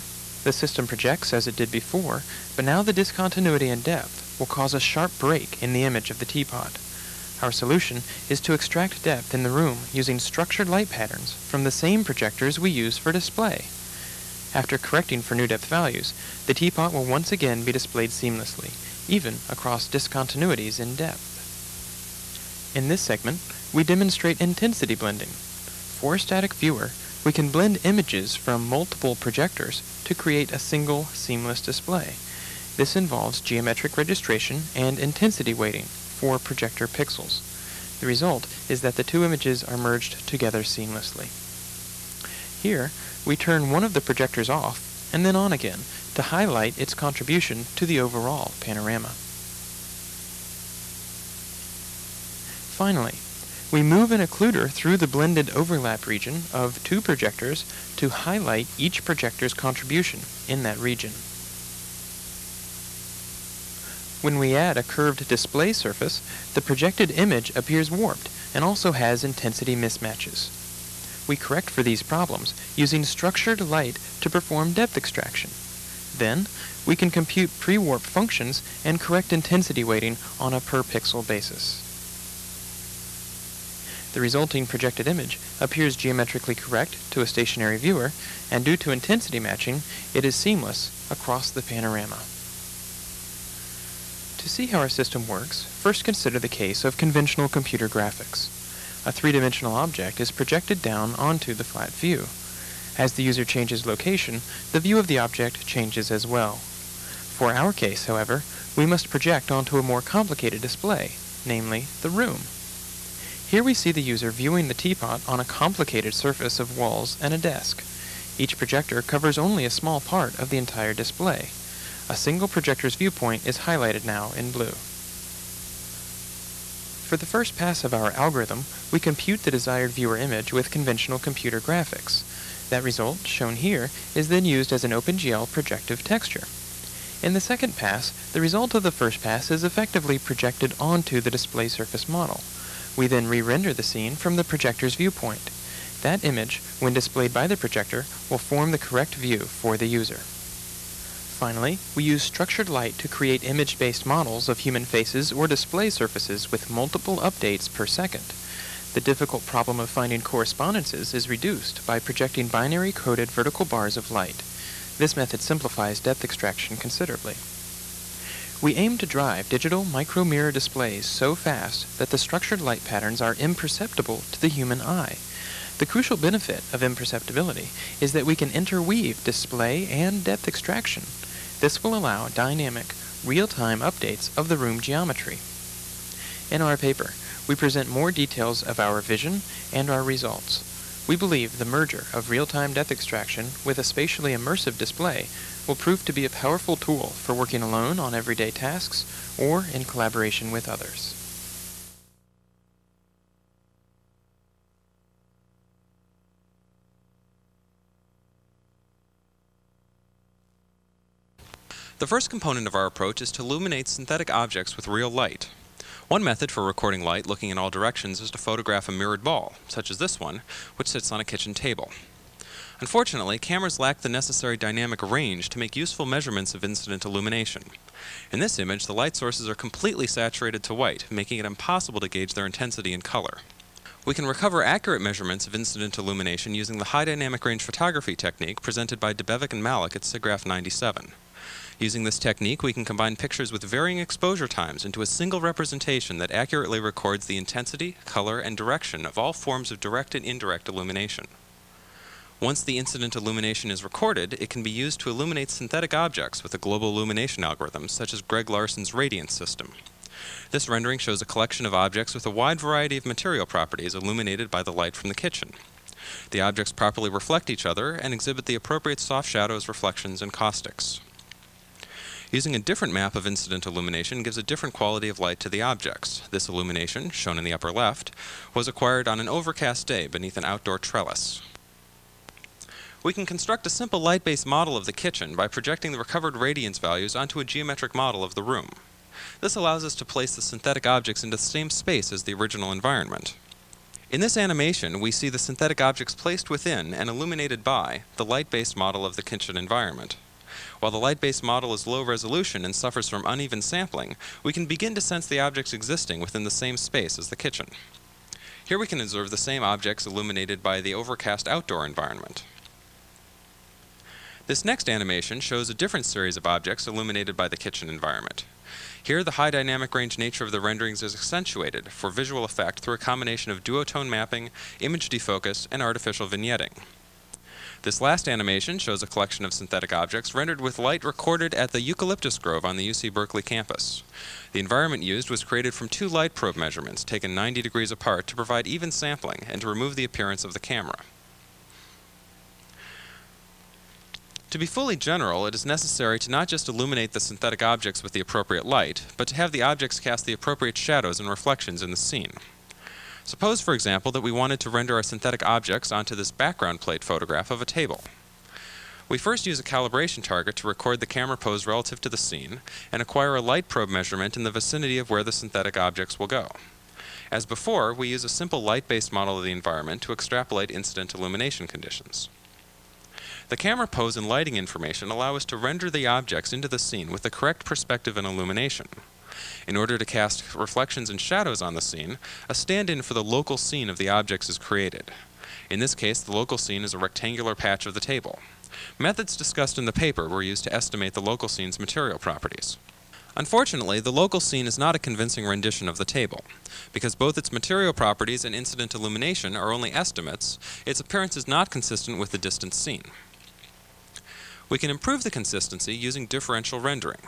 The system projects as it did before, but now the discontinuity in depth will cause a sharp break in the image of the teapot. Our solution is to extract depth in the room using structured light patterns from the same projectors we use for display. After correcting for new depth values, the teapot will once again be displayed seamlessly, even across discontinuities in depth. In this segment, we demonstrate intensity blending. For a static viewer, we can blend images from multiple projectors to create a single seamless display. This involves geometric registration and intensity weighting for projector pixels. The result is that the two images are merged together seamlessly. Here, we turn one of the projectors off and then on again to highlight its contribution to the overall panorama. Finally, we move an occluder through the blended overlap region of two projectors to highlight each projector's contribution in that region. When we add a curved display surface, the projected image appears warped and also has intensity mismatches. We correct for these problems using structured light to perform depth extraction. Then, we can compute pre-warp functions and correct intensity weighting on a per pixel basis. The resulting projected image appears geometrically correct to a stationary viewer, and due to intensity matching, it is seamless across the panorama. To see how our system works, first consider the case of conventional computer graphics. A three-dimensional object is projected down onto the flat view. As the user changes location, the view of the object changes as well. For our case, however, we must project onto a more complicated display, namely the room. Here we see the user viewing the teapot on a complicated surface of walls and a desk. Each projector covers only a small part of the entire display. A single projector's viewpoint is highlighted now in blue. For the first pass of our algorithm, we compute the desired viewer image with conventional computer graphics. That result, shown here, is then used as an OpenGL projective texture. In the second pass, the result of the first pass is effectively projected onto the display surface model. We then re-render the scene from the projector's viewpoint. That image, when displayed by the projector, will form the correct view for the user. Finally, we use structured light to create image-based models of human faces or display surfaces with multiple updates per second. The difficult problem of finding correspondences is reduced by projecting binary coded vertical bars of light. This method simplifies depth extraction considerably. We aim to drive digital micromirror displays so fast that the structured light patterns are imperceptible to the human eye. The crucial benefit of imperceptibility is that we can interweave display and depth extraction. This will allow dynamic, real-time updates of the room geometry. In our paper, we present more details of our vision and our results. We believe the merger of real-time depth extraction with a spatially immersive display will prove to be a powerful tool for working alone on everyday tasks or in collaboration with others. The first component of our approach is to illuminate synthetic objects with real light. One method for recording light looking in all directions is to photograph a mirrored ball, such as this one, which sits on a kitchen table. Unfortunately, cameras lack the necessary dynamic range to make useful measurements of incident illumination. In this image, the light sources are completely saturated to white, making it impossible to gauge their intensity and color. We can recover accurate measurements of incident illumination using the high dynamic range photography technique presented by Debevec and Malik at SIGGRAPH 97. Using this technique, we can combine pictures with varying exposure times into a single representation that accurately records the intensity, color, and direction of all forms of direct and indirect illumination. Once the incident illumination is recorded, it can be used to illuminate synthetic objects with a global illumination algorithm, such as Greg Larson's radiance system. This rendering shows a collection of objects with a wide variety of material properties illuminated by the light from the kitchen. The objects properly reflect each other and exhibit the appropriate soft shadows, reflections, and caustics. Using a different map of incident illumination gives a different quality of light to the objects. This illumination, shown in the upper left, was acquired on an overcast day beneath an outdoor trellis. We can construct a simple light-based model of the kitchen by projecting the recovered radiance values onto a geometric model of the room. This allows us to place the synthetic objects into the same space as the original environment. In this animation, we see the synthetic objects placed within and illuminated by the light-based model of the kitchen environment. While the light-based model is low resolution and suffers from uneven sampling, we can begin to sense the objects existing within the same space as the kitchen. Here we can observe the same objects illuminated by the overcast outdoor environment. This next animation shows a different series of objects illuminated by the kitchen environment. Here, the high dynamic range nature of the renderings is accentuated for visual effect through a combination of duotone mapping, image defocus, and artificial vignetting. This last animation shows a collection of synthetic objects rendered with light recorded at the eucalyptus grove on the UC Berkeley campus. The environment used was created from two light probe measurements taken 90 degrees apart to provide even sampling and to remove the appearance of the camera. To be fully general, it is necessary to not just illuminate the synthetic objects with the appropriate light, but to have the objects cast the appropriate shadows and reflections in the scene. Suppose, for example, that we wanted to render our synthetic objects onto this background plate photograph of a table. We first use a calibration target to record the camera pose relative to the scene and acquire a light probe measurement in the vicinity of where the synthetic objects will go. As before, we use a simple light-based model of the environment to extrapolate incident illumination conditions. The camera pose and lighting information allow us to render the objects into the scene with the correct perspective and illumination. In order to cast reflections and shadows on the scene, a stand-in for the local scene of the objects is created. In this case, the local scene is a rectangular patch of the table. Methods discussed in the paper were used to estimate the local scene's material properties. Unfortunately, the local scene is not a convincing rendition of the table. Because both its material properties and incident illumination are only estimates, its appearance is not consistent with the distant scene. We can improve the consistency using differential rendering.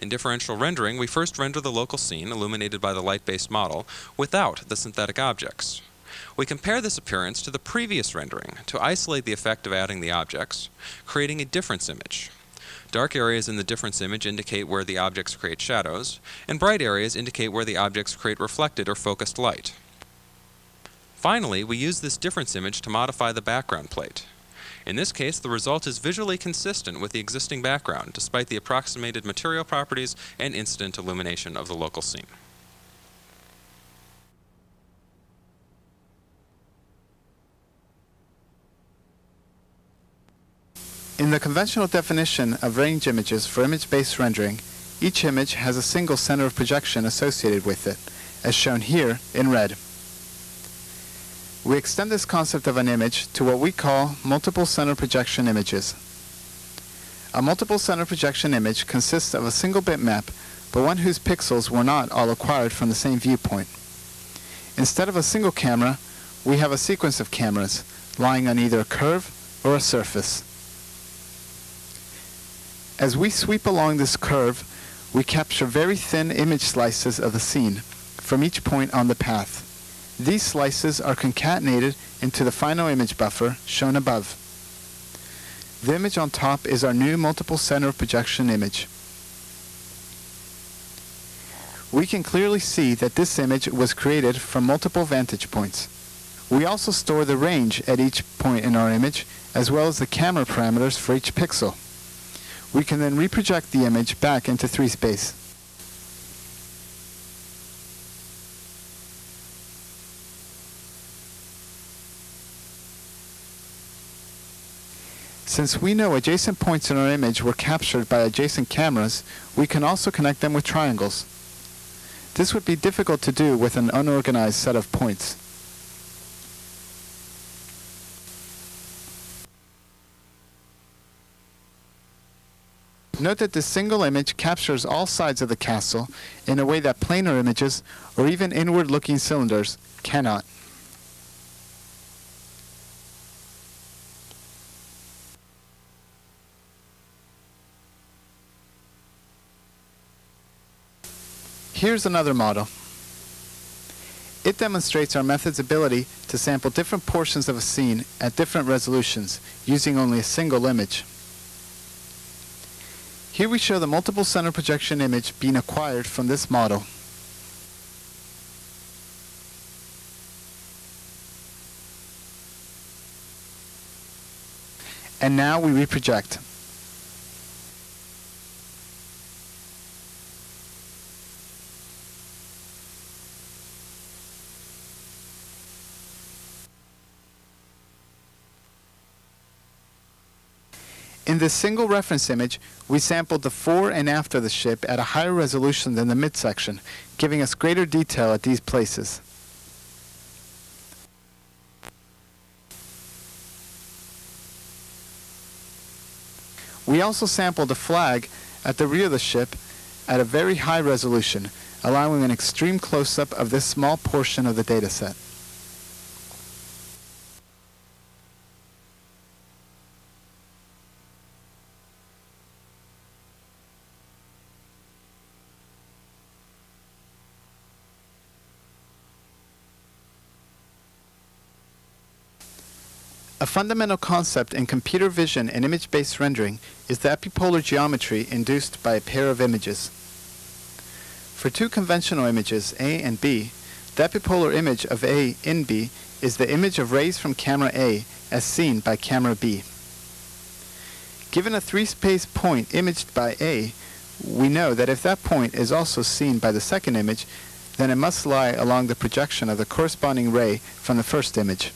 In differential rendering, we first render the local scene, illuminated by the light-based model, without the synthetic objects. We compare this appearance to the previous rendering to isolate the effect of adding the objects, creating a difference image. Dark areas in the difference image indicate where the objects create shadows, and bright areas indicate where the objects create reflected or focused light. Finally, we use this difference image to modify the background plate. In this case, the result is visually consistent with the existing background, despite the approximated material properties and incident illumination of the local scene. In the conventional definition of range images for image-based rendering, each image has a single center of projection associated with it, as shown here in red. We extend this concept of an image to what we call multiple center projection images. A multiple center projection image consists of a single bitmap, but one whose pixels were not all acquired from the same viewpoint. Instead of a single camera, we have a sequence of cameras lying on either a curve or a surface. As we sweep along this curve, we capture very thin image slices of the scene from each point on the path. These slices are concatenated into the final image buffer shown above. The image on top is our new multiple center of projection image. We can clearly see that this image was created from multiple vantage points. We also store the range at each point in our image, as well as the camera parameters for each pixel. We can then reproject the image back into 3-space. Since we know adjacent points in our image were captured by adjacent cameras, we can also connect them with triangles. This would be difficult to do with an unorganized set of points. Note that this single image captures all sides of the castle in a way that planar images, or even inward-looking cylinders, cannot. Here's another model. It demonstrates our method's ability to sample different portions of a scene at different resolutions using only a single image. Here we show the multiple center projection image being acquired from this model. And now we reproject. This single reference image, we sampled the fore and after the ship at a higher resolution than the midsection, giving us greater detail at these places. We also sampled the flag at the rear of the ship at a very high resolution, allowing an extreme close-up of this small portion of the dataset. Fundamental concept in computer vision and image-based rendering is the epipolar geometry induced by a pair of images. For two conventional images, A and B, the epipolar image of A in B is the image of rays from camera A as seen by camera B. Given a three-space point imaged by A, we know that if that point is also seen by the second image, then it must lie along the projection of the corresponding ray from the first image.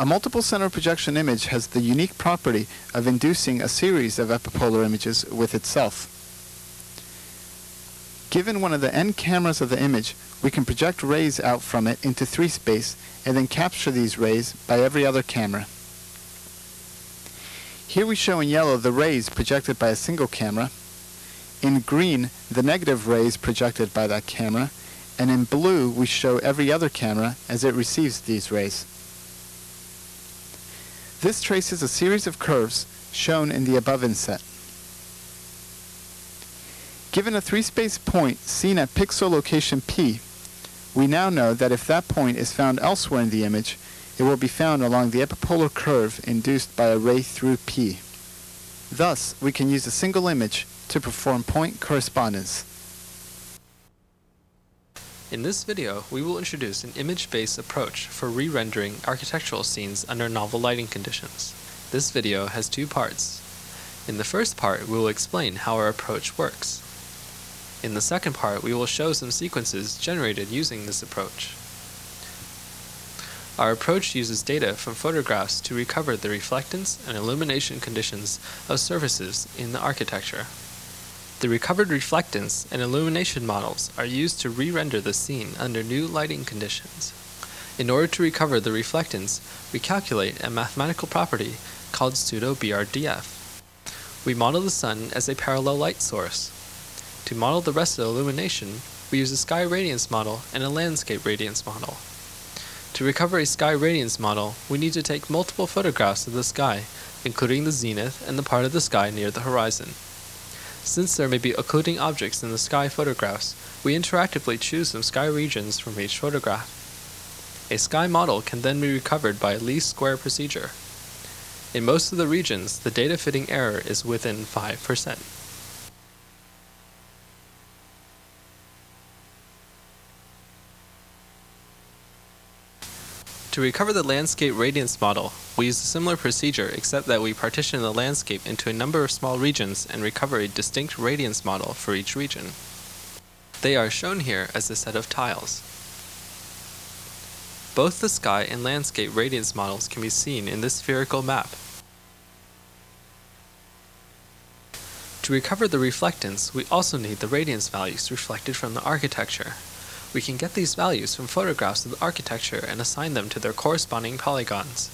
A multiple center projection image has the unique property of inducing a series of epipolar images with itself. Given one of the end cameras of the image, we can project rays out from it into 3 space and then capture these rays by every other camera. Here we show in yellow the rays projected by a single camera, in green the negative rays projected by that camera, and in blue we show every other camera as it receives these rays. This traces a series of curves shown in the above inset. Given a three-space point seen at pixel location P, we now know that if that point is found elsewhere in the image, it will be found along the epipolar curve induced by a ray through P. Thus, we can use a single image to perform point correspondence. In this video, we will introduce an image-based approach for re-rendering architectural scenes under novel lighting conditions. This video has two parts. In the first part, we will explain how our approach works. In the second part, we will show some sequences generated using this approach. Our approach uses data from photographs to recover the reflectance and illumination conditions of surfaces in the architecture. The recovered reflectance and illumination models are used to re-render the scene under new lighting conditions. In order to recover the reflectance, we calculate a mathematical property called pseudo-BRDF. We model the sun as a parallel light source. To model the rest of the illumination, we use a sky radiance model and a landscape radiance model. To recover a sky radiance model, we need to take multiple photographs of the sky, including the zenith and the part of the sky near the horizon. Since there may be occluding objects in the sky photographs, we interactively choose some sky regions from each photograph. A sky model can then be recovered by a least square procedure. In most of the regions, the data fitting error is within 5%. To recover the landscape radiance model, we use a similar procedure except that we partition the landscape into a number of small regions and recover a distinct radiance model for each region. They are shown here as a set of tiles. Both the sky and landscape radiance models can be seen in this spherical map. To recover the reflectance, we also need the radiance values reflected from the architecture. We can get these values from photographs of the architecture and assign them to their corresponding polygons.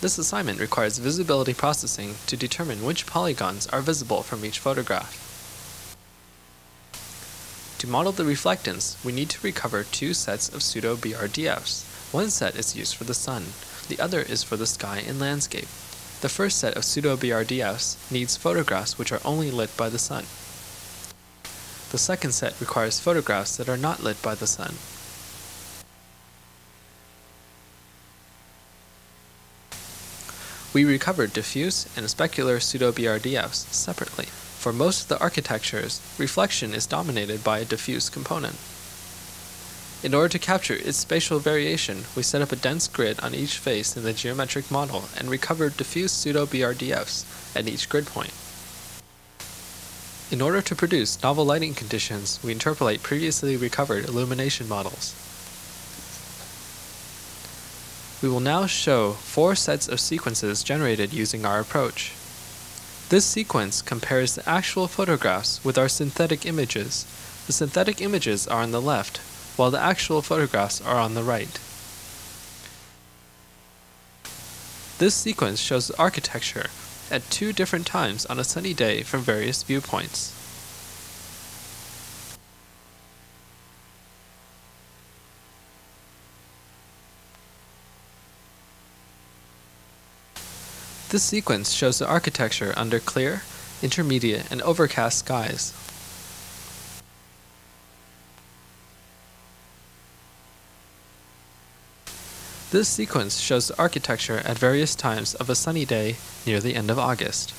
This assignment requires visibility processing to determine which polygons are visible from each photograph. To model the reflectance, we need to recover two sets of pseudo-BRDFs. One set is used for the sun, the other is for the sky and landscape. The first set of pseudo-BRDFs needs photographs which are only lit by the sun. The second set requires photographs that are not lit by the sun. We recovered diffuse and specular pseudo-BRDFs separately. For most of the architectures, reflection is dominated by a diffuse component. In order to capture its spatial variation, we set up a dense grid on each face in the geometric model and recovered diffuse pseudo-BRDFs at each grid point. In order to produce novel lighting conditions, we interpolate previously recovered illumination models. We will now show four sets of sequences generated using our approach. This sequence compares the actual photographs with our synthetic images. The synthetic images are on the left, while the actual photographs are on the right. This sequence shows the architecture at two different times on a sunny day from various viewpoints. This sequence shows the architecture under clear, intermediate, and overcast skies. This sequence shows the architecture at various times of a sunny day near the end of August.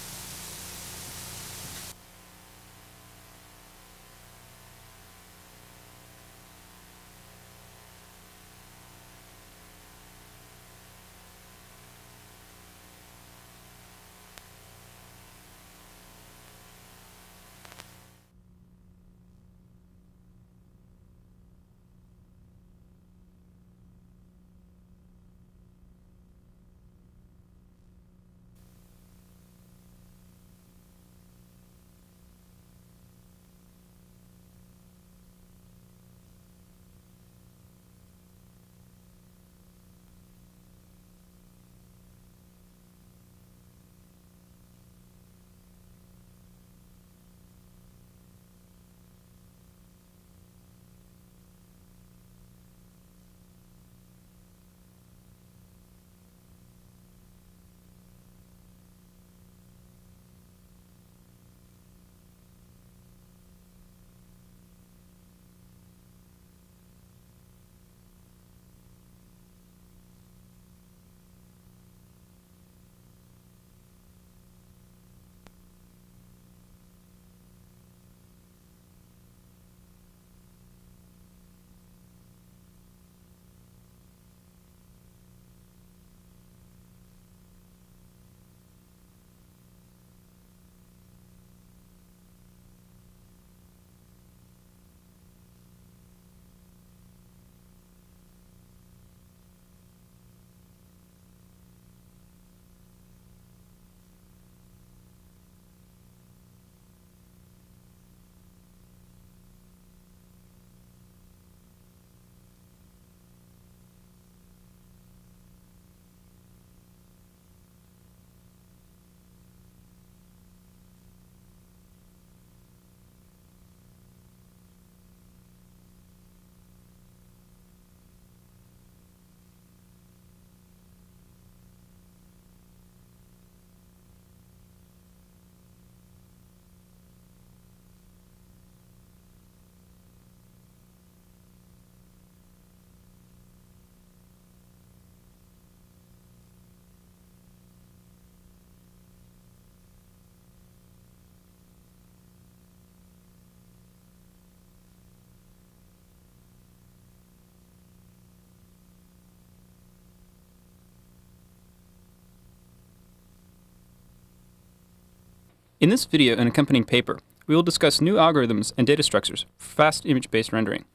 In this video and accompanying paper, we will discuss new algorithms and data structures for fast image-based rendering.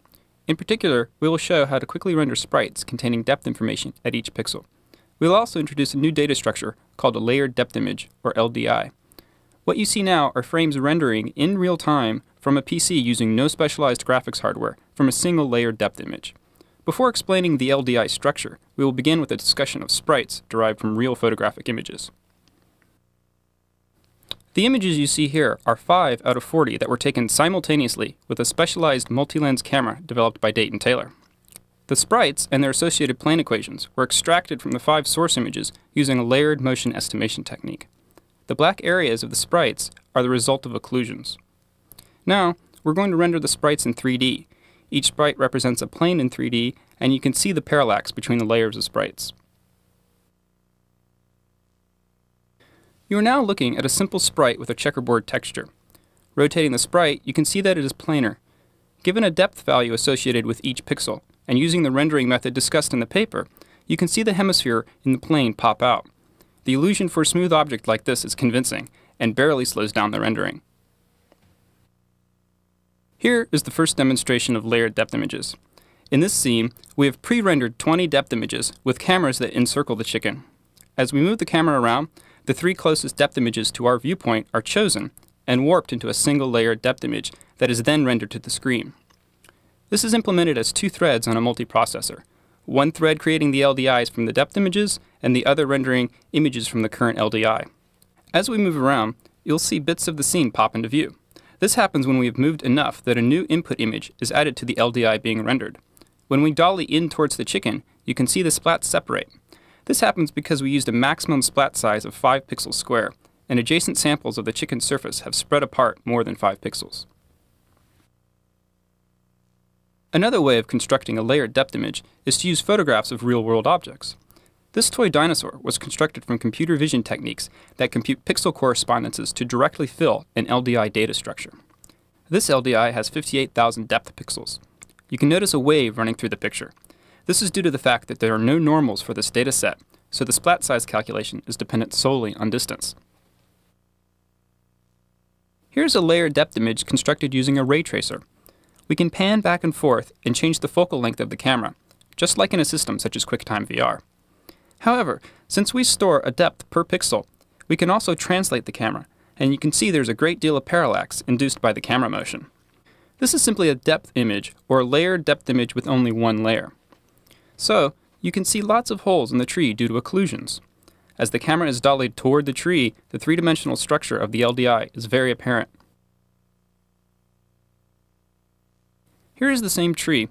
In particular, we will show how to quickly render sprites containing depth information at each pixel. We will also introduce a new data structure called a layered depth image, or LDI. What you see now are frames rendering in real time from a PC using no specialized graphics hardware from a single layered depth image. Before explaining the LDI structure, we will begin with a discussion of sprites derived from real photographic images. The images you see here are 5 out of 40 that were taken simultaneously with a specialized multi-lens camera developed by Dayton Taylor. The sprites and their associated plane equations were extracted from the five source images using a layered motion estimation technique. The black areas of the sprites are the result of occlusions. Now, we're going to render the sprites in 3D. Each sprite represents a plane in 3D, and you can see the parallax between the layers of sprites. You are now looking at a simple sprite with a checkerboard texture. Rotating the sprite, you can see that it is planar. Given a depth value associated with each pixel, and using the rendering method discussed in the paper, you can see the hemisphere in the plane pop out. The illusion for a smooth object like this is convincing, and barely slows down the rendering. Here is the first demonstration of layered depth images. In this scene, we have pre-rendered 20 depth images with cameras that encircle the chicken. As we move the camera around, the three closest depth images to our viewpoint are chosen and warped into a single layered depth image that is then rendered to the screen. This is implemented as two threads on a multiprocessor, one thread creating the LDIs from the depth images and the other rendering images from the current LDI. As we move around, you'll see bits of the scene pop into view. This happens when we have moved enough that a new input image is added to the LDI being rendered. When we dolly in towards the chicken, you can see the splats separate. This happens because we used a maximum splat size of 5 pixels square, and adjacent samples of the chicken surface have spread apart more than 5 pixels. Another way of constructing a layered depth image is to use photographs of real-world objects. This toy dinosaur was constructed from computer vision techniques that compute pixel correspondences to directly fill an LDI data structure. This LDI has 58,000 depth pixels. You can notice a wave running through the picture, this is due to the fact that there are no normals for this data set, so the splat size calculation is dependent solely on distance. Here's a layer depth image constructed using a ray tracer. We can pan back and forth and change the focal length of the camera, just like in a system such as QuickTime VR. However, since we store a depth per pixel, we can also translate the camera, and you can see there's a great deal of parallax induced by the camera motion. This is simply a depth image, or a layered depth image with only one layer. So, you can see lots of holes in the tree due to occlusions. As the camera is dollied toward the tree, the three-dimensional structure of the LDI is very apparent. Here is the same tree.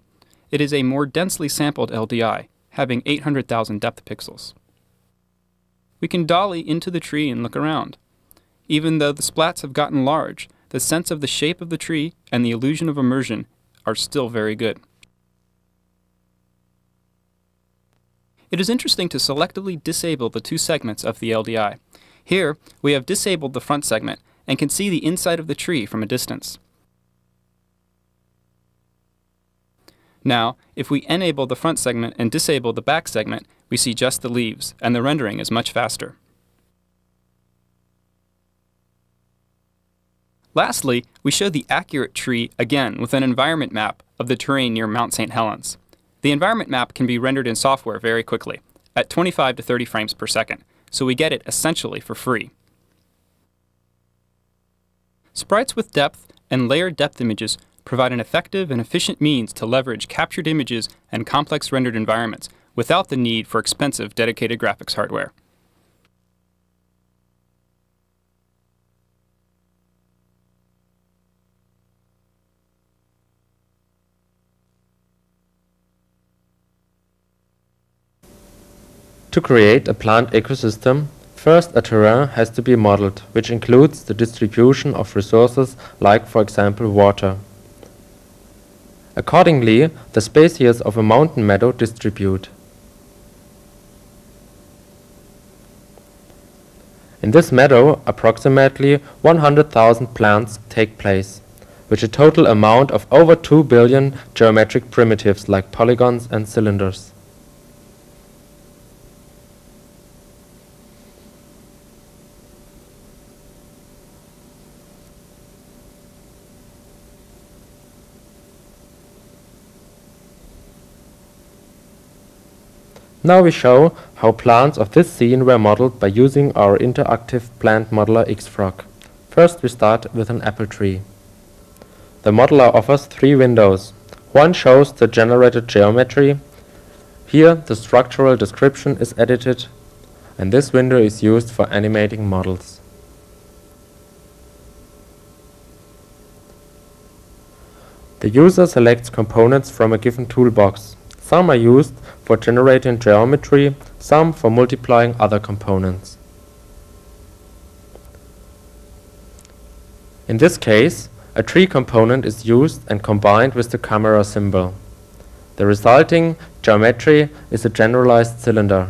It is a more densely sampled LDI, having 800,000 depth pixels. We can dolly into the tree and look around. Even though the splats have gotten large, the sense of the shape of the tree and the illusion of immersion are still very good. It is interesting to selectively disable the two segments of the LDI. Here, we have disabled the front segment and can see the inside of the tree from a distance. Now, if we enable the front segment and disable the back segment, we see just the leaves, and the rendering is much faster. Lastly, we show the accurate tree again with an environment map of the terrain near Mount St. Helens. The environment map can be rendered in software very quickly, at 25 to 30 frames per second, so we get it essentially for free. Sprites with depth and layered depth images provide an effective and efficient means to leverage captured images and complex rendered environments without the need for expensive dedicated graphics hardware. To create a plant ecosystem, first a terrain has to be modeled, which includes the distribution of resources like for example water. Accordingly, the species of a mountain meadow distribute. In this meadow, approximately 100,000 plants take place, with a total amount of over 2 billion geometric primitives like polygons and cylinders. Now we show how plants of this scene were modeled by using our interactive plant modeler XFrog. First we start with an apple tree. The modeler offers three windows. One shows the generated geometry. Here the structural description is edited and this window is used for animating models. The user selects components from a given toolbox. Some are used for generating geometry, some for multiplying other components. In this case, a tree component is used and combined with the camera symbol. The resulting geometry is a generalized cylinder.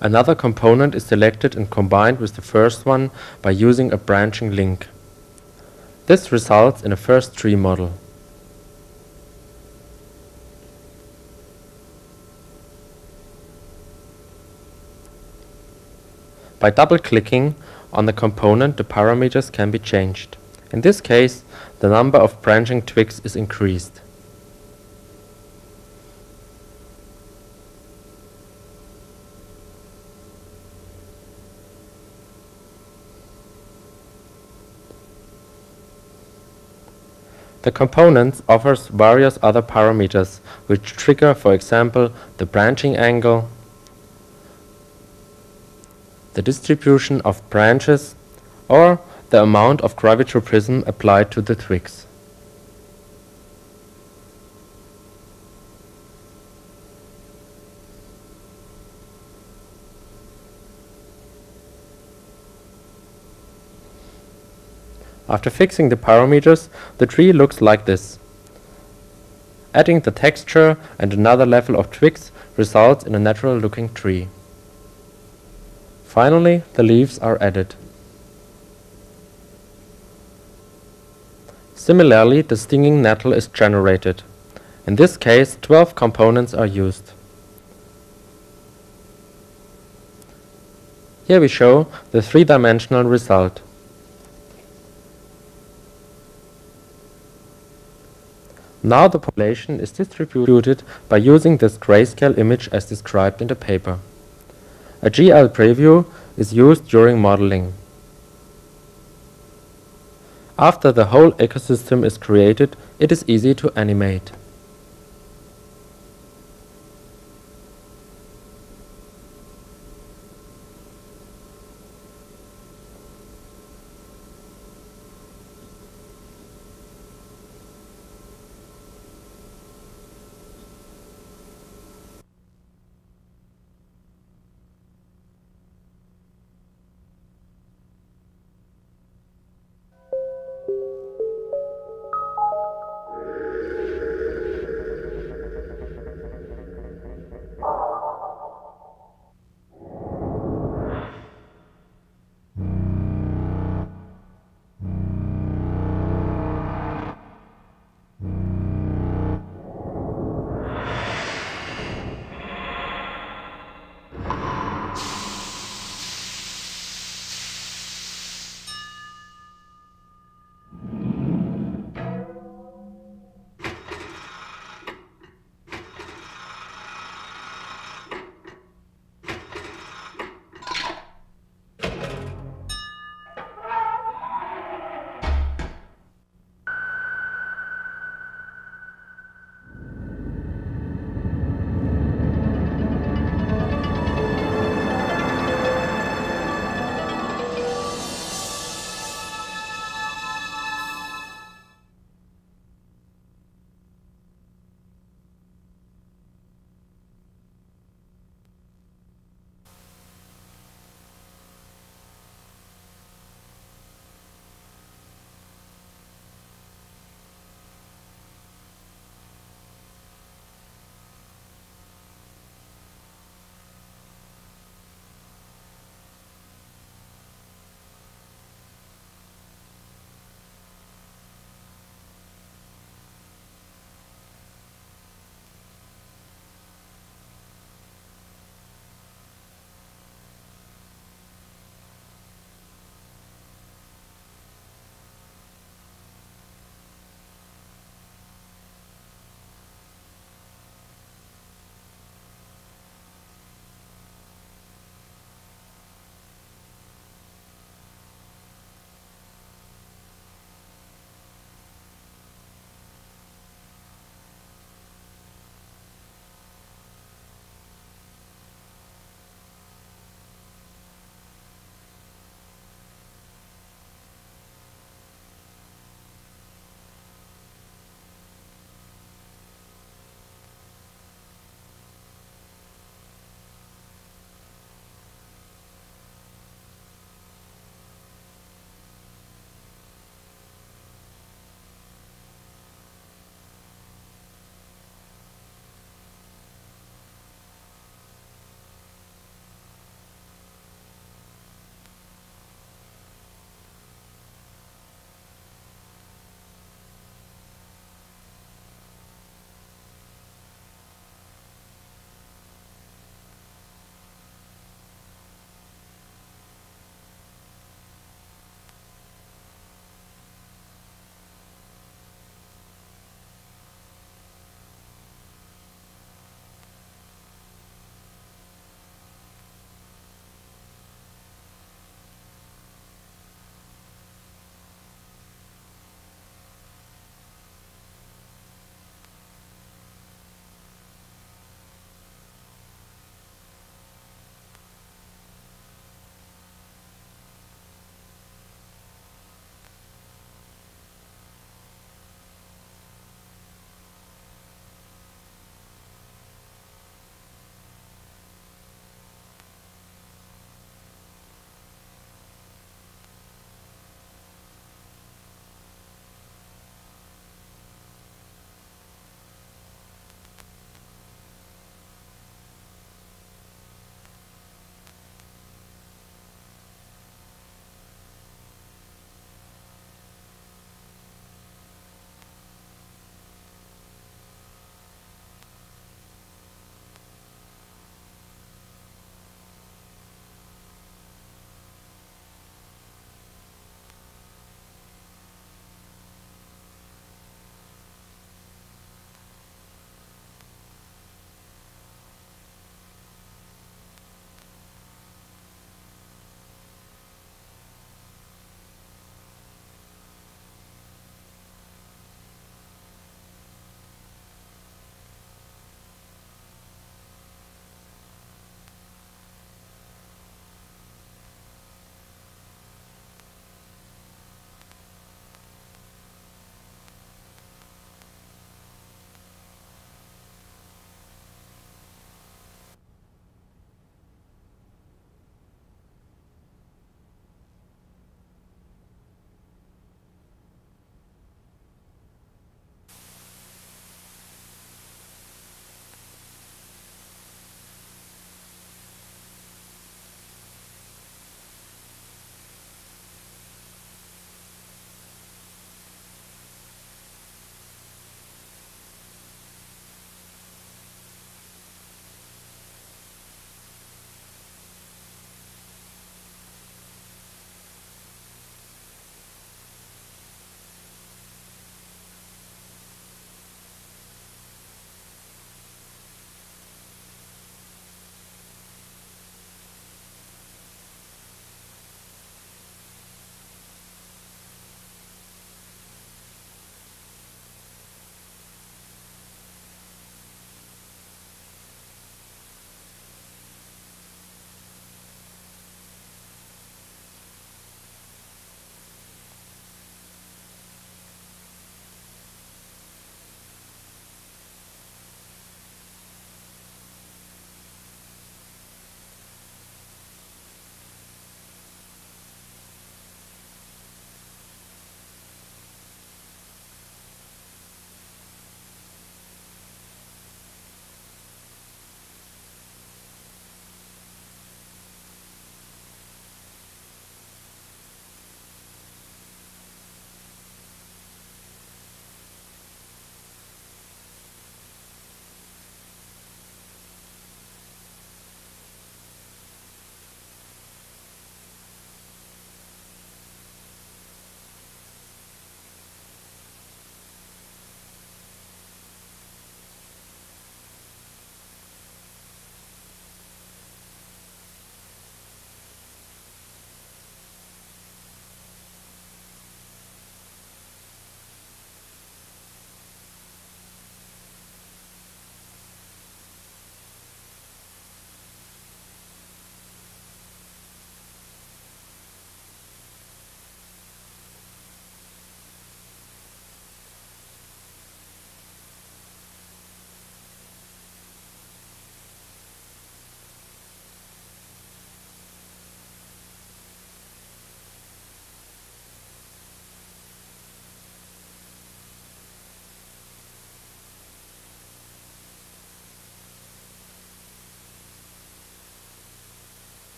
Another component is selected and combined with the first one by using a branching link. This results in a first tree model. By double-clicking on the component, the parameters can be changed. In this case, the number of branching twigs is increased. The component offers various other parameters which trigger for example the branching angle, the distribution of branches, or the amount of gravitropism applied to the twigs. After fixing the parameters, the tree looks like this. Adding the texture and another level of twigs results in a natural looking tree. Finally, the leaves are added. Similarly, the stinging nettle is generated. In this case, 12 components are used. Here we show the three-dimensional result. Now the population is distributed by using this grayscale image as described in the paper. A GL preview is used during modeling. After the whole ecosystem is created, it is easy to animate.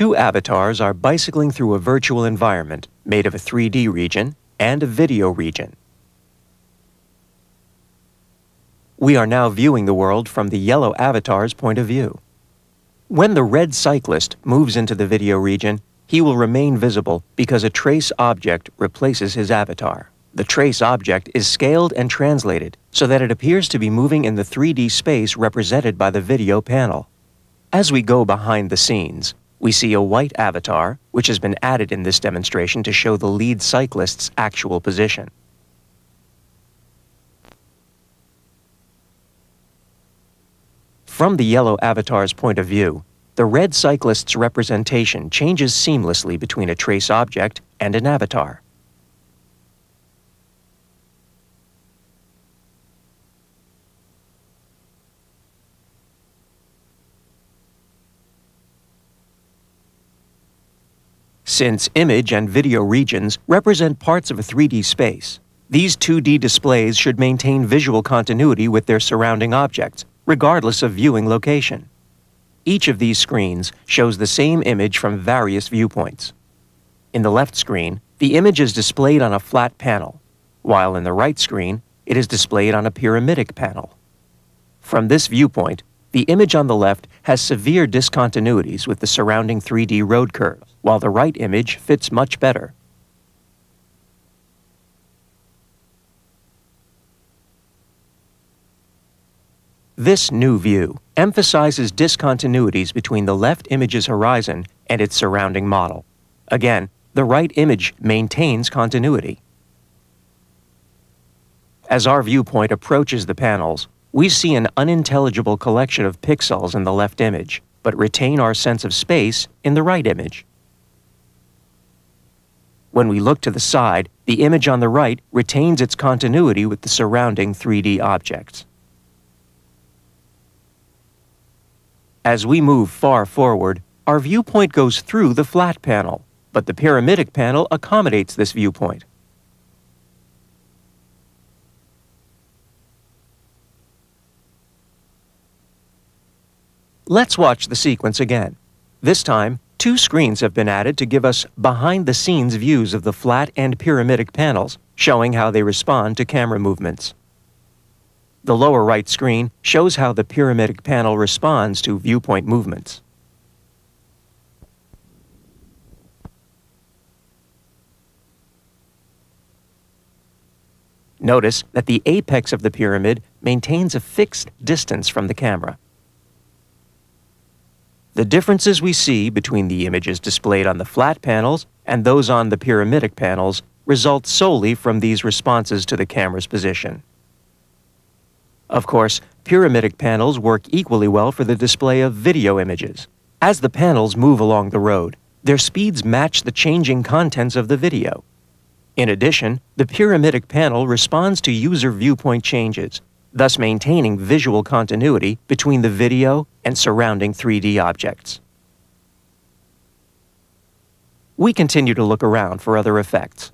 Two avatars are bicycling through a virtual environment made of a 3D region and a video region. We are now viewing the world from the yellow avatar's point of view. When the red cyclist moves into the video region, he will remain visible because a trace object replaces his avatar. The trace object is scaled and translated so that it appears to be moving in the 3D space represented by the video panel. As we go behind the scenes, we see a white avatar, which has been added in this demonstration to show the lead cyclist's actual position. From the yellow avatar's point of view, the red cyclist's representation changes seamlessly between a trace object and an avatar. Since image and video regions represent parts of a 3D space, these 2D displays should maintain visual continuity with their surrounding objects, regardless of viewing location. Each of these screens shows the same image from various viewpoints. In the left screen, the image is displayed on a flat panel, while in the right screen, it is displayed on a pyramidic panel. From this viewpoint, the image on the left has severe discontinuities with the surrounding 3D road curves, while the right image fits much better. This new view emphasizes discontinuities between the left image's horizon and its surrounding model. Again, the right image maintains continuity. As our viewpoint approaches the panels, we see an unintelligible collection of pixels in the left image, but retain our sense of space in the right image. When we look to the side, the image on the right retains its continuity with the surrounding 3D objects. As we move far forward, our viewpoint goes through the flat panel, but the pyramidic panel accommodates this viewpoint. Let's watch the sequence again. This time, two screens have been added to give us behind-the-scenes views of the flat and pyramidic panels, showing how they respond to camera movements. The lower right screen shows how the pyramidic panel responds to viewpoint movements. Notice that the apex of the pyramid maintains a fixed distance from the camera. The differences we see between the images displayed on the flat panels and those on the pyramidic panels result solely from these responses to the camera's position. Of course, pyramidic panels work equally well for the display of video images. As the panels move along the road, their speeds match the changing contents of the video. In addition, the pyramidic panel responds to user viewpoint changes, thus maintaining visual continuity between the video and surrounding 3D objects. We continue to look around for other effects.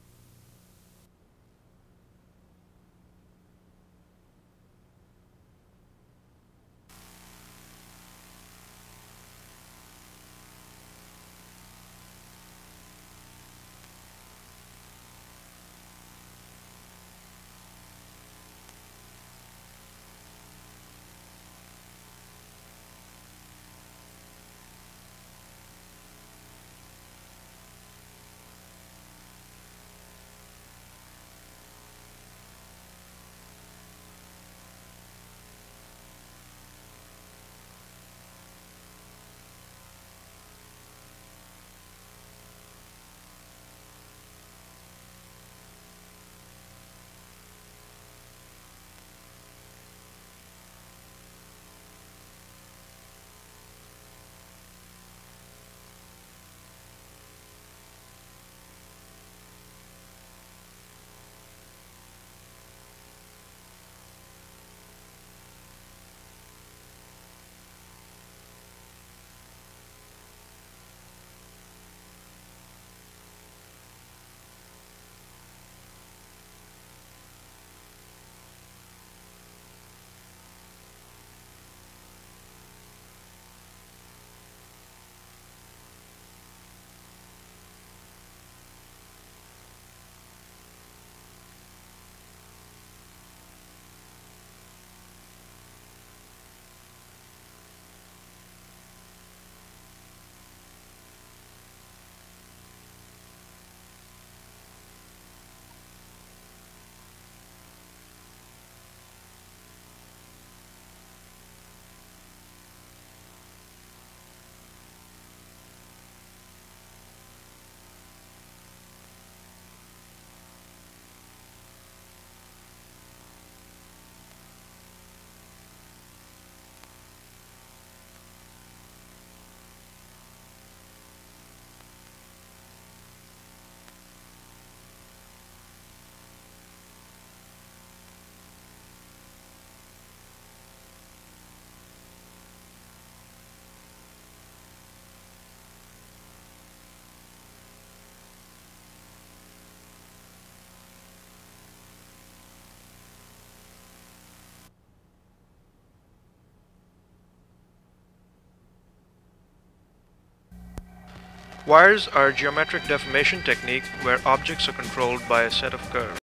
Wires are a geometric deformation technique where objects are controlled by a set of curves.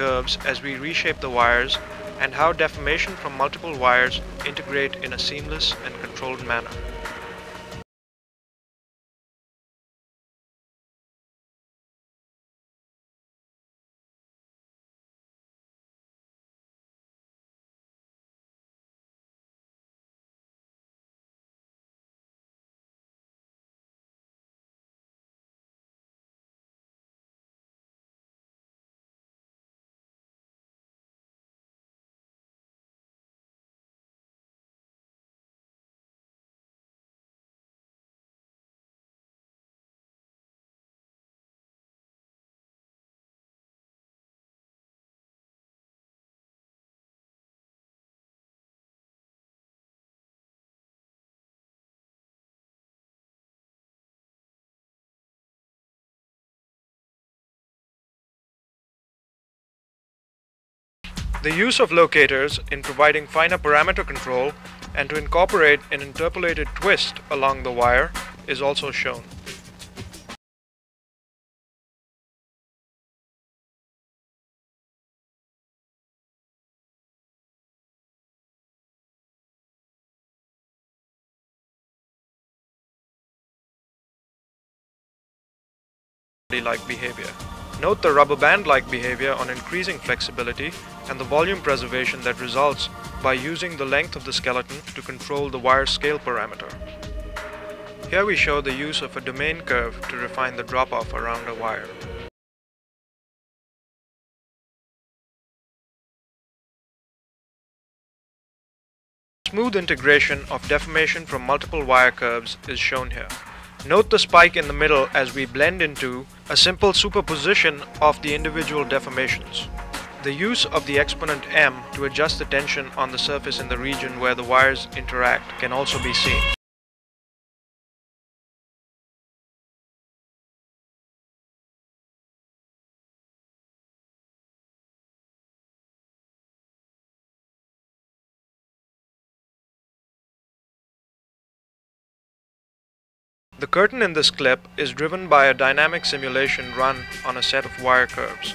Curves as we reshape the wires and how deformation from multiple wires integrate in a seamless and controlled manner. The use of locators in providing finer parameter control and to incorporate an interpolated twist along the wire is also shown. like behavior. Note the rubber band-like behavior on increasing flexibility and the volume preservation that results by using the length of the skeleton to control the wire scale parameter. Here we show the use of a domain curve to refine the drop-off around a wire. Smooth integration of deformation from multiple wire curves is shown here. Note the spike in the middle as we blend into a simple superposition of the individual deformations. The use of the exponent m to adjust the tension on the surface in the region where the wires interact can also be seen. Curtain in this clip is driven by a dynamic simulation run on a set of wire curves.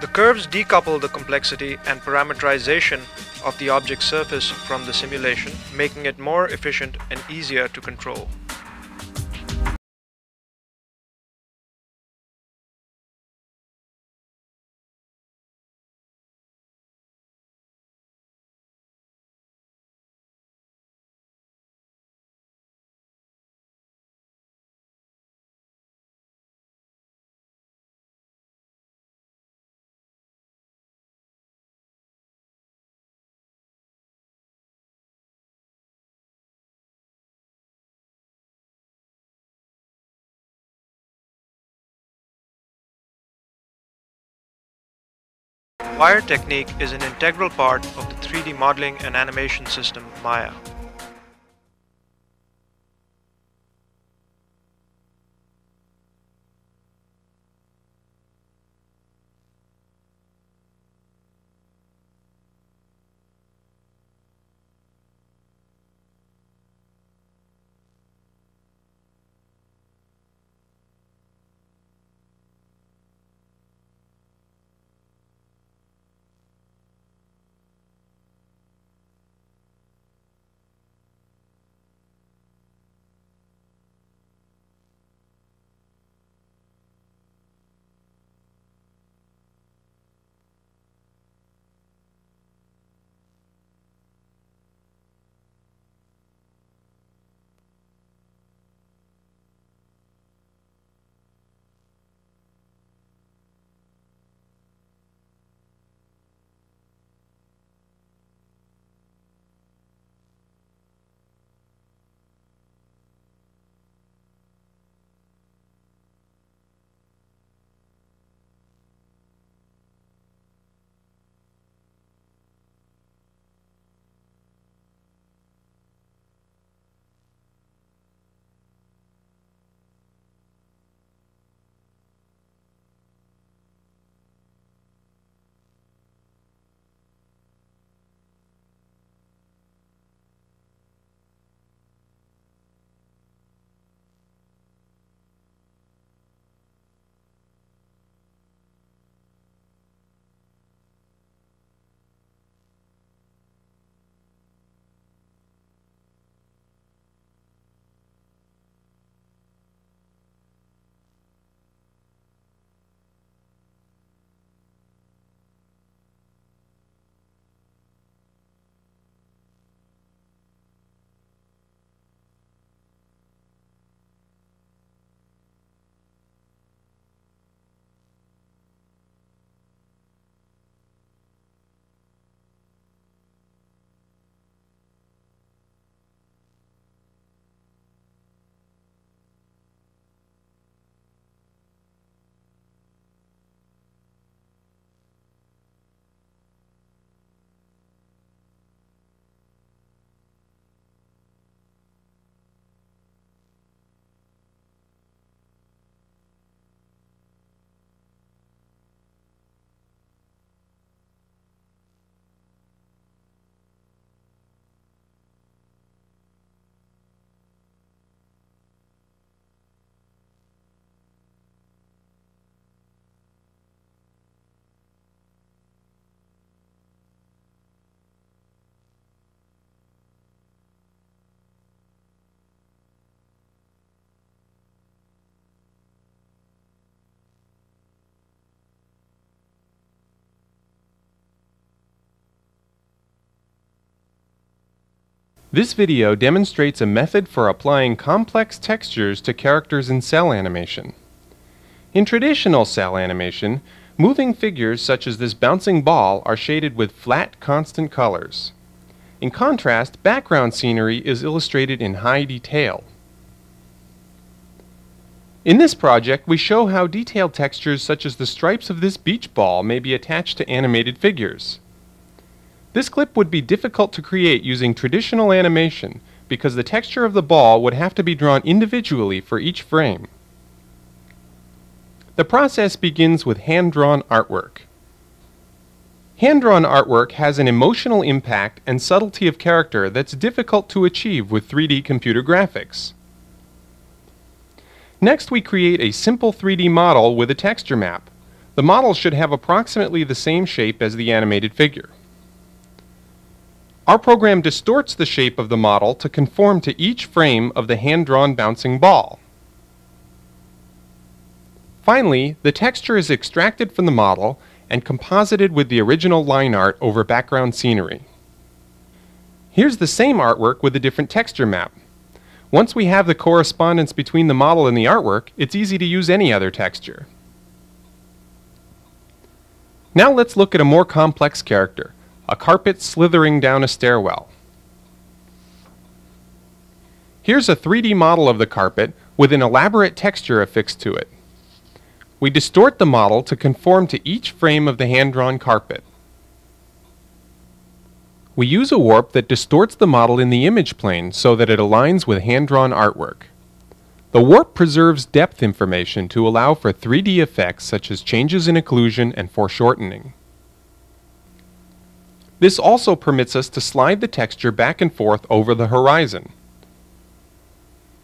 The curves decouple the complexity and parameterization of the object surface from the simulation, making it more efficient and easier to control. Wire technique is an integral part of the 3D modeling and animation system Maya. This video demonstrates a method for applying complex textures to characters in cel animation. In traditional cel animation, moving figures such as this bouncing ball are shaded with flat, constant colors. In contrast, background scenery is illustrated in high detail. In this project, we show how detailed textures such as the stripes of this beach ball may be attached to animated figures. This clip would be difficult to create using traditional animation because the texture of the ball would have to be drawn individually for each frame. The process begins with hand-drawn artwork. Hand-drawn artwork has an emotional impact and subtlety of character that's difficult to achieve with 3D computer graphics. Next we create a simple 3D model with a texture map. The model should have approximately the same shape as the animated figure. Our program distorts the shape of the model to conform to each frame of the hand-drawn bouncing ball. Finally, the texture is extracted from the model and composited with the original line art over background scenery. Here's the same artwork with a different texture map. Once we have the correspondence between the model and the artwork, it's easy to use any other texture. Now let's look at a more complex character, a carpet slithering down a stairwell. Here's a 3D model of the carpet with an elaborate texture affixed to it. We distort the model to conform to each frame of the hand-drawn carpet. We use a warp that distorts the model in the image plane so that it aligns with hand-drawn artwork. The warp preserves depth information to allow for 3D effects such as changes in occlusion and foreshortening. This also permits us to slide the texture back and forth over the horizon.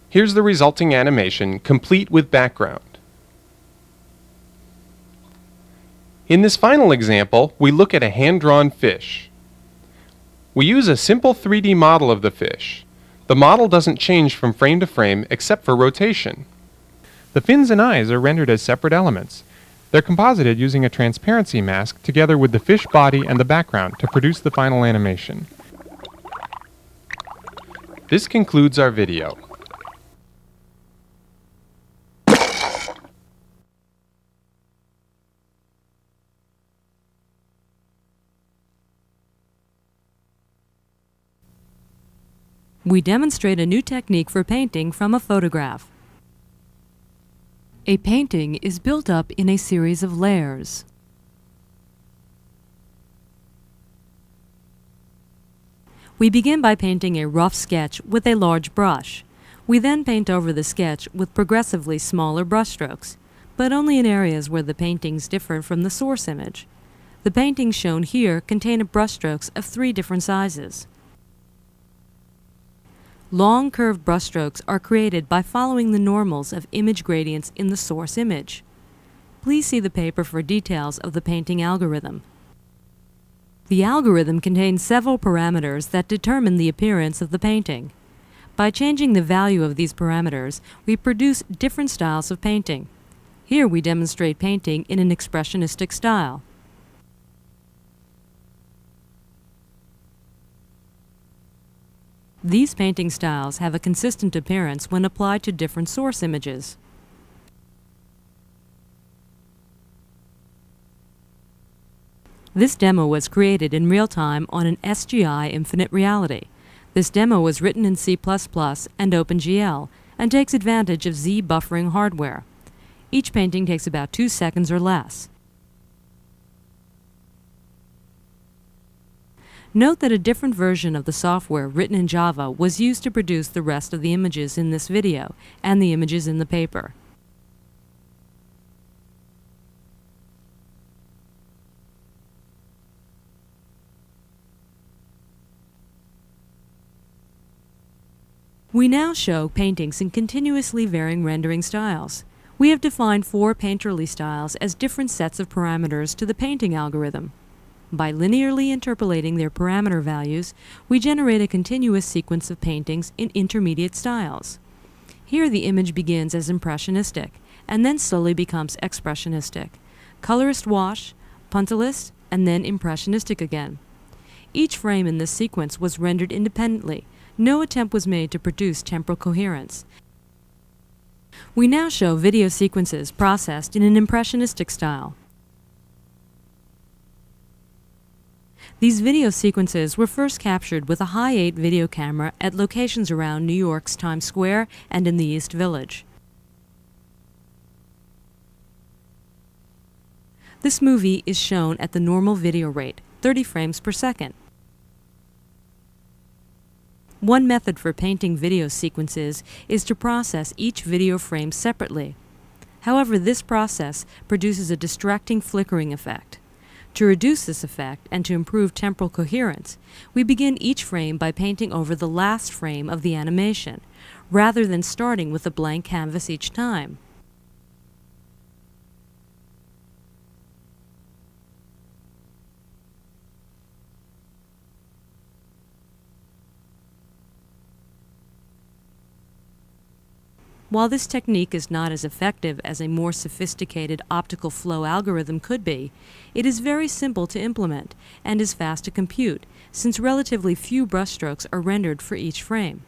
Here's the resulting animation, complete with background. In this final example, we look at a hand-drawn fish. We use a simple 3D model of the fish. The model doesn't change from frame to frame except for rotation. The fins and eyes are rendered as separate elements, they're composited using a transparency mask together with the fish body and the background to produce the final animation. This concludes our video. We demonstrate a new technique for painting from a photograph. A painting is built up in a series of layers. We begin by painting a rough sketch with a large brush. We then paint over the sketch with progressively smaller brushstrokes, but only in areas where the paintings differ from the source image. The paintings shown here contain brushstrokes of three different sizes. Long curved brushstrokes are created by following the normals of image gradients in the source image. Please see the paper for details of the painting algorithm. The algorithm contains several parameters that determine the appearance of the painting. By changing the value of these parameters, we produce different styles of painting. Here we demonstrate painting in an expressionistic style. These painting styles have a consistent appearance when applied to different source images. This demo was created in real time on an SGI Infinite Reality. This demo was written in C++ and OpenGL and takes advantage of Z buffering hardware. Each painting takes about two seconds or less. Note that a different version of the software written in Java was used to produce the rest of the images in this video and the images in the paper. We now show paintings in continuously varying rendering styles. We have defined four painterly styles as different sets of parameters to the painting algorithm. By linearly interpolating their parameter values, we generate a continuous sequence of paintings in intermediate styles. Here the image begins as impressionistic, and then slowly becomes expressionistic, colorist wash, pointillist, and then impressionistic again. Each frame in this sequence was rendered independently No attempt was made to produce temporal coherence. We now show video sequences processed in an impressionistic style. These video sequences were first captured with a Hi8 video camera at locations around New York's Times Square and in the East Village. This movie is shown at the normal video rate, 30 frames per second. One method for painting video sequences is to process each video frame separately. However, this process produces a distracting flickering effect. To reduce this effect and to improve temporal coherence, we begin each frame by painting over the last frame of the animation, rather than starting with a blank canvas each time. While this technique is not as effective as a more sophisticated optical flow algorithm could be, it is very simple to implement and is fast to compute, since relatively few brushstrokes are rendered for each frame.